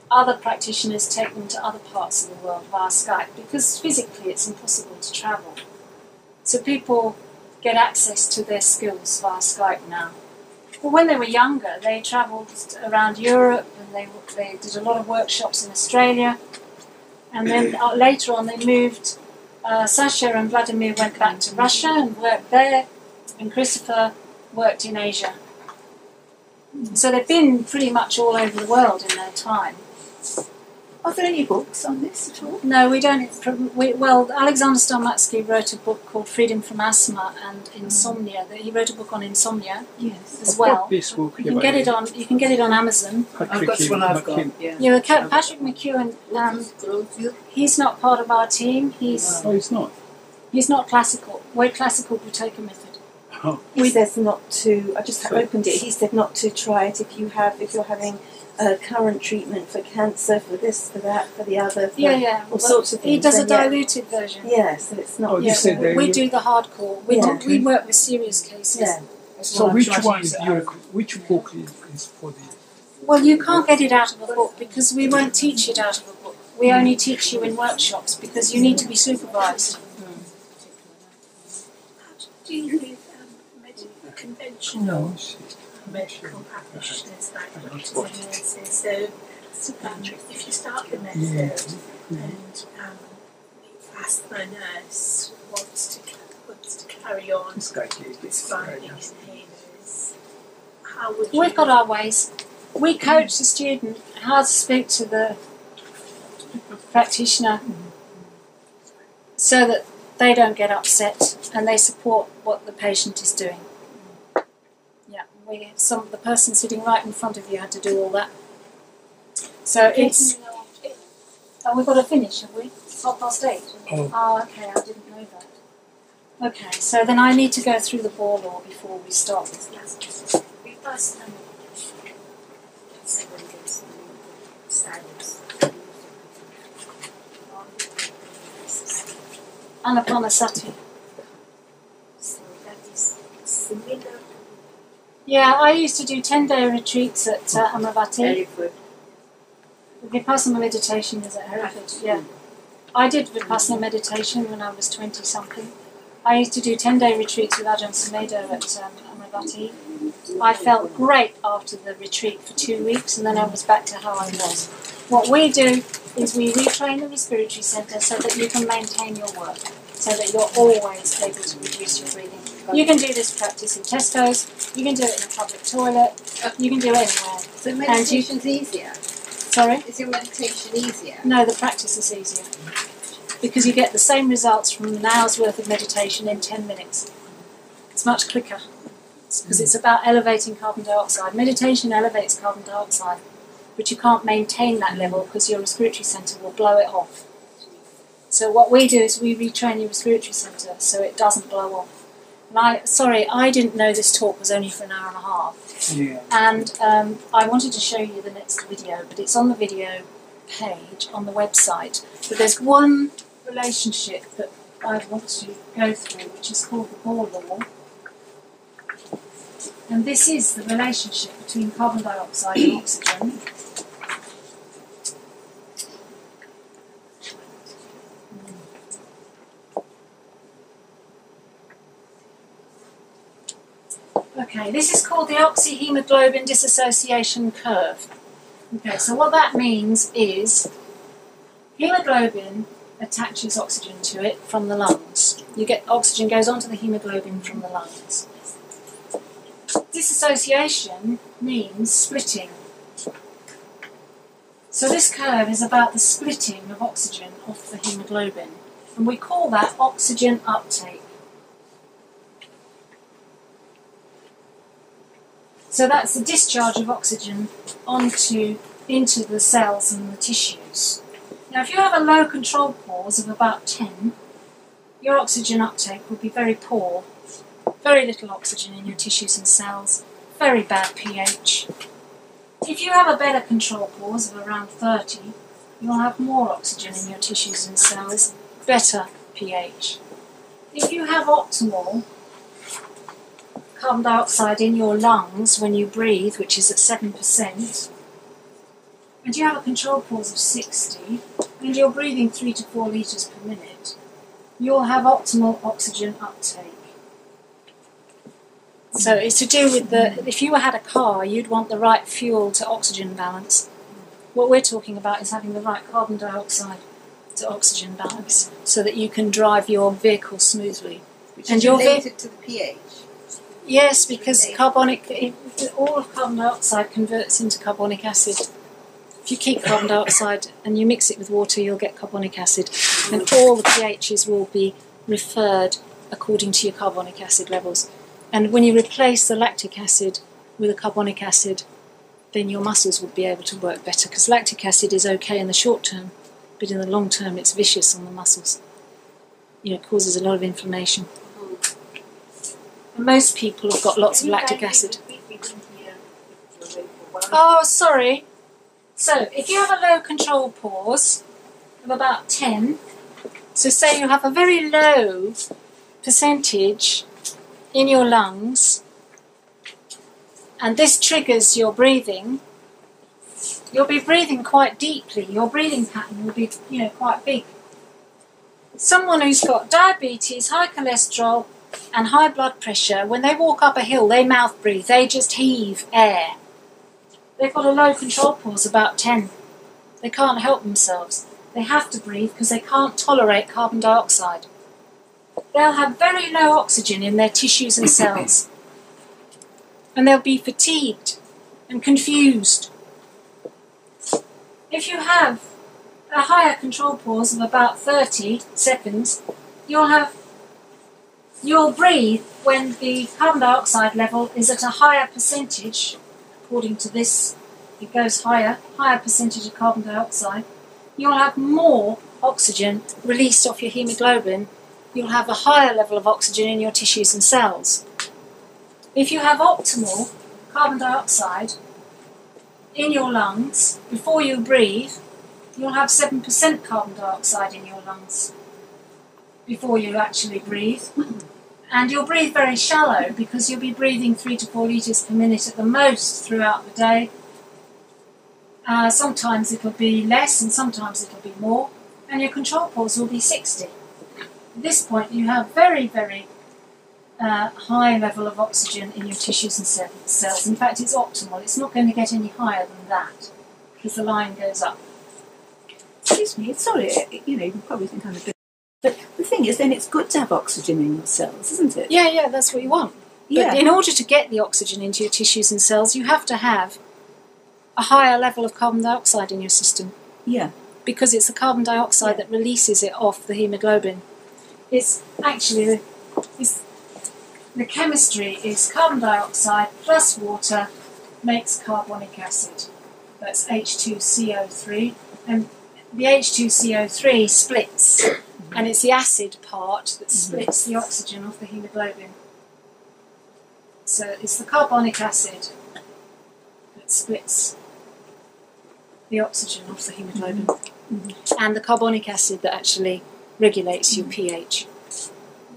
other practitioners take them to other parts of the world via Skype because physically it's impossible to travel. So people get access to their skills via Skype now. Well, when they were younger, they travelled around Europe and they, they did a lot of workshops in Australia. And then uh, later on, they moved. Uh, Sasha and Vladimir went back to Russia and worked there, and Christopher worked in Asia. So they've been pretty much all over the world in their time. Are there any books on this at all? No, we don't. We, well, Alexander Stalmatski wrote a book called Freedom from Asthma and Insomnia. That He wrote a book on insomnia Yes. as I've well. got this book You can get it on. You can get it on Amazon. I've Patrick got one I've got. Yeah. Yeah, Ca- Patrick McKeown. Um, he's not part of our team. He's Oh, it's not. he's not classical. We're classical Buteyko method. Oh, He says not to. I just Sorry. opened it. He said not to try it if you have if you're having uh, current treatment for cancer, for this, for that, for the other. For Yeah, yeah. All Well, sorts of things. He does a then, yeah. diluted version. Yeah, so it's not. Oh, Yeah, said they- we do the hardcore. We Yeah. do, we work with serious cases. Yeah. so Well, which one use do it you as- rec- which book is, is for the Well, you can't get it out of a book because we won't teach it out of a book. We only teach you in workshops because you need to be supervised. Do you with um, medical conventional no it's- medical practitioners like doctors and nurses? So um, if you start the method and um, the nurse wants to wants to carry on this guy here, this inhalers, how would you? We've got our ways. We coach the student how to speak to the practitioner so that they don't get upset and they support what the patient is doing. We some the person sitting right in front of you had to do all that. So it's oh we've got to finish, have we? It's half past eight. Oh. Oh, okay, I didn't know that. Okay, so then I need to go through the Bohr law before we start this lesson. Seven days silence. Anapanasati. So that is similar. Yeah, I used to do 10 day retreats at uh, Amaravati. Hereford. Vipassana meditation is at Hereford, yeah. I did Vipassana meditation when I was 20 something. I used to do 10 day retreats with Ajahn Sumedho at um, Amaravati. I felt great after the retreat for two weeks and then I was back to how I was. What we do is we retrain the respiratory centre so that you can maintain your work, so that you're always able to reduce your breathing. You can do this practice in Tesco's, you can do it in a public toilet, you can do it anywhere. So And you- meditation's easier. Sorry? Is your meditation easier? No, the practice is easier. Because you get the same results from an hour's worth of meditation in 10 minutes. It's much quicker. Because it's about elevating carbon dioxide. Meditation elevates carbon dioxide, but you can't maintain that level because your respiratory centre will blow it off. So what we do is we retrain your respiratory centre so it doesn't blow off. And I, sorry, I didn't know this talk was only for an hour and a half. Yeah. And um, I wanted to show you the next video, but it's on the video page on the website. But there's one relationship that I want to go through, which is called the Bohr law. And this is the relationship between carbon dioxide and oxygen. Okay, this is called the oxyhemoglobin dissociation curve. Okay, so what that means is hemoglobin attaches oxygen to it from the lungs. You get oxygen goes onto the hemoglobin from the lungs. Dissociation means splitting. So this curve is about the splitting of oxygen off the hemoglobin, and we call that oxygen uptake. So that's the discharge of oxygen onto into the cells and the tissues. Now, if you have a low control pause of about 10, your oxygen uptake will be very poor. Very little oxygen in your tissues and cells, very bad pH. If you have a better control pause of around 30, you'll have more oxygen in your tissues and cells, better pH. If you have optimal carbon dioxide in your lungs when you breathe, which is at 7%, and you have a control pause of 60, and you're breathing 3 to 4 litres per minute, you'll have optimal oxygen uptake. So it's to do with the, if you had a car, you'd want the right fuel to oxygen balance. What we're talking about is having the right carbon dioxide to oxygen balance so that you can drive your vehicle smoothly. Which And is your related to the pH. Yes, because carbonic, it, all of carbon dioxide converts into carbonic acid. If you keep carbon dioxide and you mix it with water, you'll get carbonic acid, and all the pHs will be referred according to your carbonic acid levels. And when you replace the lactic acid with a carbonic acid, then your muscles will be able to work better because lactic acid is okay in the short term, but in the long term, it's vicious on the muscles. You know, it causes a lot of inflammation. Most people have got lots of lactic acid. Oh, sorry. So, if you have a low control pause of about 10, so say you have a very low percentage in your lungs, and this triggers your breathing, you'll be breathing quite deeply. Your breathing pattern will be, you know, quite big. Someone who's got diabetes, high cholesterol, and high blood pressure, when they walk up a hill, they mouth breathe, they just heave air. They've got a low control pause, about 10. They can't help themselves. They have to breathe because they can't tolerate carbon dioxide. They'll have very low oxygen in their tissues and cells. And they'll be fatigued and confused. If you have a higher control pause of about 30 seconds, you'll have you'll breathe when the carbon dioxide level is at a higher percentage, according to this, it goes higher, higher percentage of carbon dioxide. You'll have more oxygen released off your hemoglobin. You'll have a higher level of oxygen in your tissues and cells. If you have optimal carbon dioxide in your lungs before you breathe, you'll have 7% carbon dioxide in your lungs before you actually breathe. And you'll breathe very shallow because you'll be breathing three to four litres per minute at the most throughout the day. Uh, sometimes it'll be less and sometimes it'll be more, and your control pause will be 60. At this point, you have very, very uh, high level of oxygen in your tissues and cells. In fact, it's optimal. It's not going to get any higher than that because the line goes up. Excuse me, It's sorry, you know, you probably think I'm a bit. But the thing is, then it's good to have oxygen in your cells, isn't it? Yeah, yeah, that's what you want. Yeah. But in order to get the oxygen into your tissues and cells, you have to have a higher level of carbon dioxide in your system Yeah. because it's the carbon dioxide that releases it off the hemoglobin. It's actually the, it's, the chemistry is carbon dioxide plus water makes carbonic acid. That's H2CO3, and the H2CO3 splits, and it's the acid part that splits the oxygen off the hemoglobin. So it's the carbonic acid that splits the oxygen off the hemoglobin, and the carbonic acid that actually regulates your pH.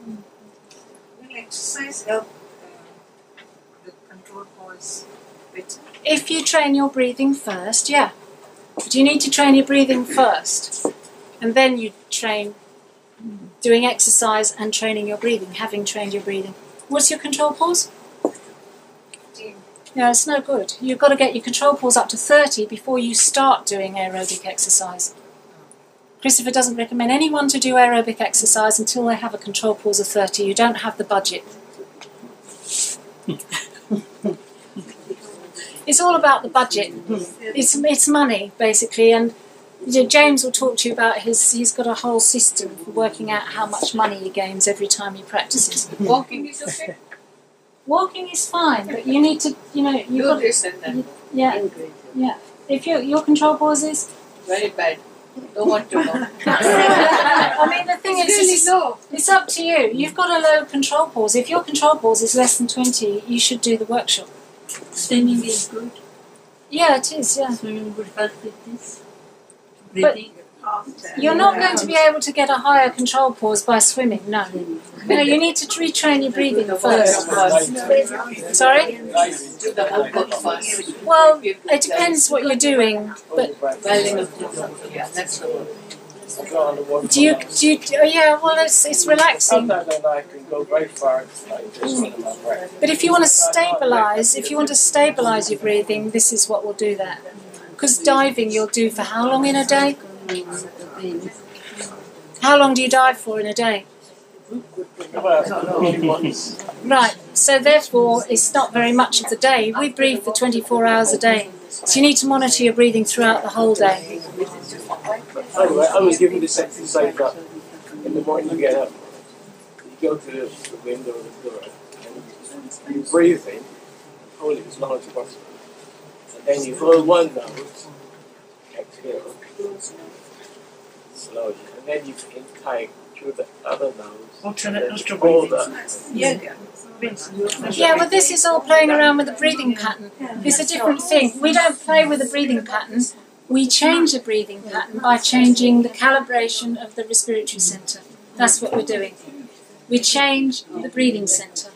Will exercise help uh, the control pause better? If you train your breathing first, yeah. But you need to train your breathing first. And then you train doing exercise and training your breathing, having trained your breathing. What's your control pause? Yeah, it's no good. You've got to get your control pause up to 30 before you start doing aerobic exercise. Christopher doesn't recommend anyone to do aerobic exercise until they have a control pause of 30. You don't have the budget. it's all about the budget. It's it's money basically, and James will talk to you about his. He's got a whole system for working out how much money he gains every time he practices. Walking is okay. Walking is fine, but you need to, you know, you Do got this and yeah, yeah. If your your control pause is, Very bad. Don't want to know. I mean the thing is, Really it's, low. it's up to you. You've got a low control pause. If your control pause is less than twenty, you should do the workshop. Swimming is good. Yeah, it is. Yeah. Swimming would help with this. But You're not going to be able to get a higher control pause by swimming, no. No, you need to retrain your breathing first. Sorry? Do the whole book first. Well, it depends what you're doing, but Well enough. Yeah, that's the one. do you, do you, oh yeah, well, it's, it's relaxing. Sometimes I can go very far, like just under my breath. But if you want to stabilize, if you want to stabilize your breathing, this is what will do that. Because diving you'll do for how long in a day? How long do you dive for in a day? Right, so therefore it's not very much of the day. We breathe for 24 hours a day. So you need to monitor your breathing throughout the whole day. Anyway, I was given this exercise that in the morning you get up, you go to the, window or the door, and you breathe in, it as long as possible. And then you hold one nose, exhale, slowly, and then you intake through the other nose. Alternate and then nostril breathing. that. Yoga. Yeah, well, this is all playing around with the breathing pattern. It's a different thing. We don't play with the breathing pattern. We change the breathing pattern by changing the calibration of the respiratory center. That's what we're doing. We change the breathing center.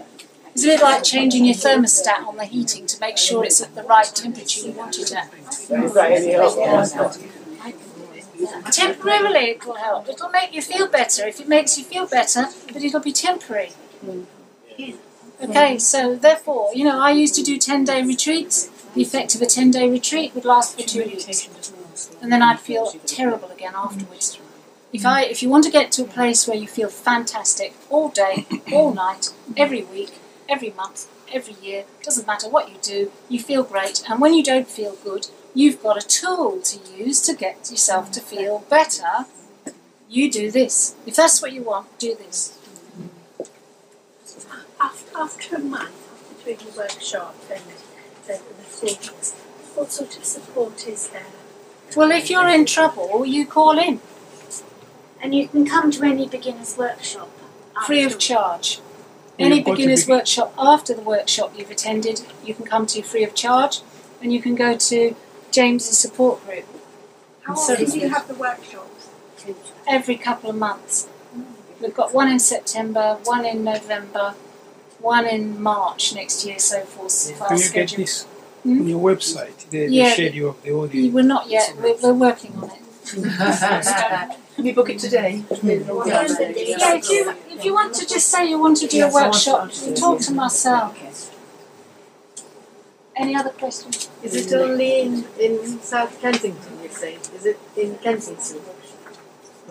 It's a bit like changing your thermostat on the heating to make sure it's at the right temperature you want it at. Temporarily, it will help. It'll make you feel better if it makes you feel better, but it'll be temporary. Okay, so therefore, you know, I used to do 10 day retreats. The effect of a 10 day retreat would last for two weeks. And then I'd feel terrible again afterwards. If, I, if you want to get to a place where you feel fantastic all day, all night, every week, every month, every year, doesn't matter what you do, you feel great. And when you don't feel good, You've got a tool to use to get yourself to feel better. You do this. If that's what you want, do this. After, after a month, after doing the workshop and the, the focus, what sort of support is there? Well, if you're in trouble, you call in And you can come to any beginner's workshop. free of charge. Yeah, Any you've got to beginner's be- workshop after the workshop you've attended, you can come to free of charge, and you can go to James's support group How often do you have the workshops? every couple of months. We've got one in September, one in November, one in March next year, so forth. Can fast you get this Hmm? on your website? The, Yeah. the schedule of the audio. We're not yet. We're, we're working on it. Can we book it today? Yeah, if you if you want to just say you want to do a workshop, talk to Marcel. Any other questions? Is it only in, in South Kensington, you say? Is it in Kensington?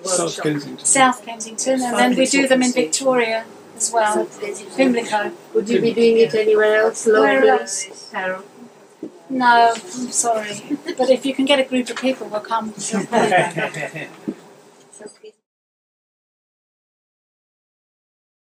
South? Kensington. South Kensington, and then we do them in Victoria as well, Pimlico. Would you be doing it anywhere else Where locally? No, I'm sorry, but if you can get a group of people, we'll come.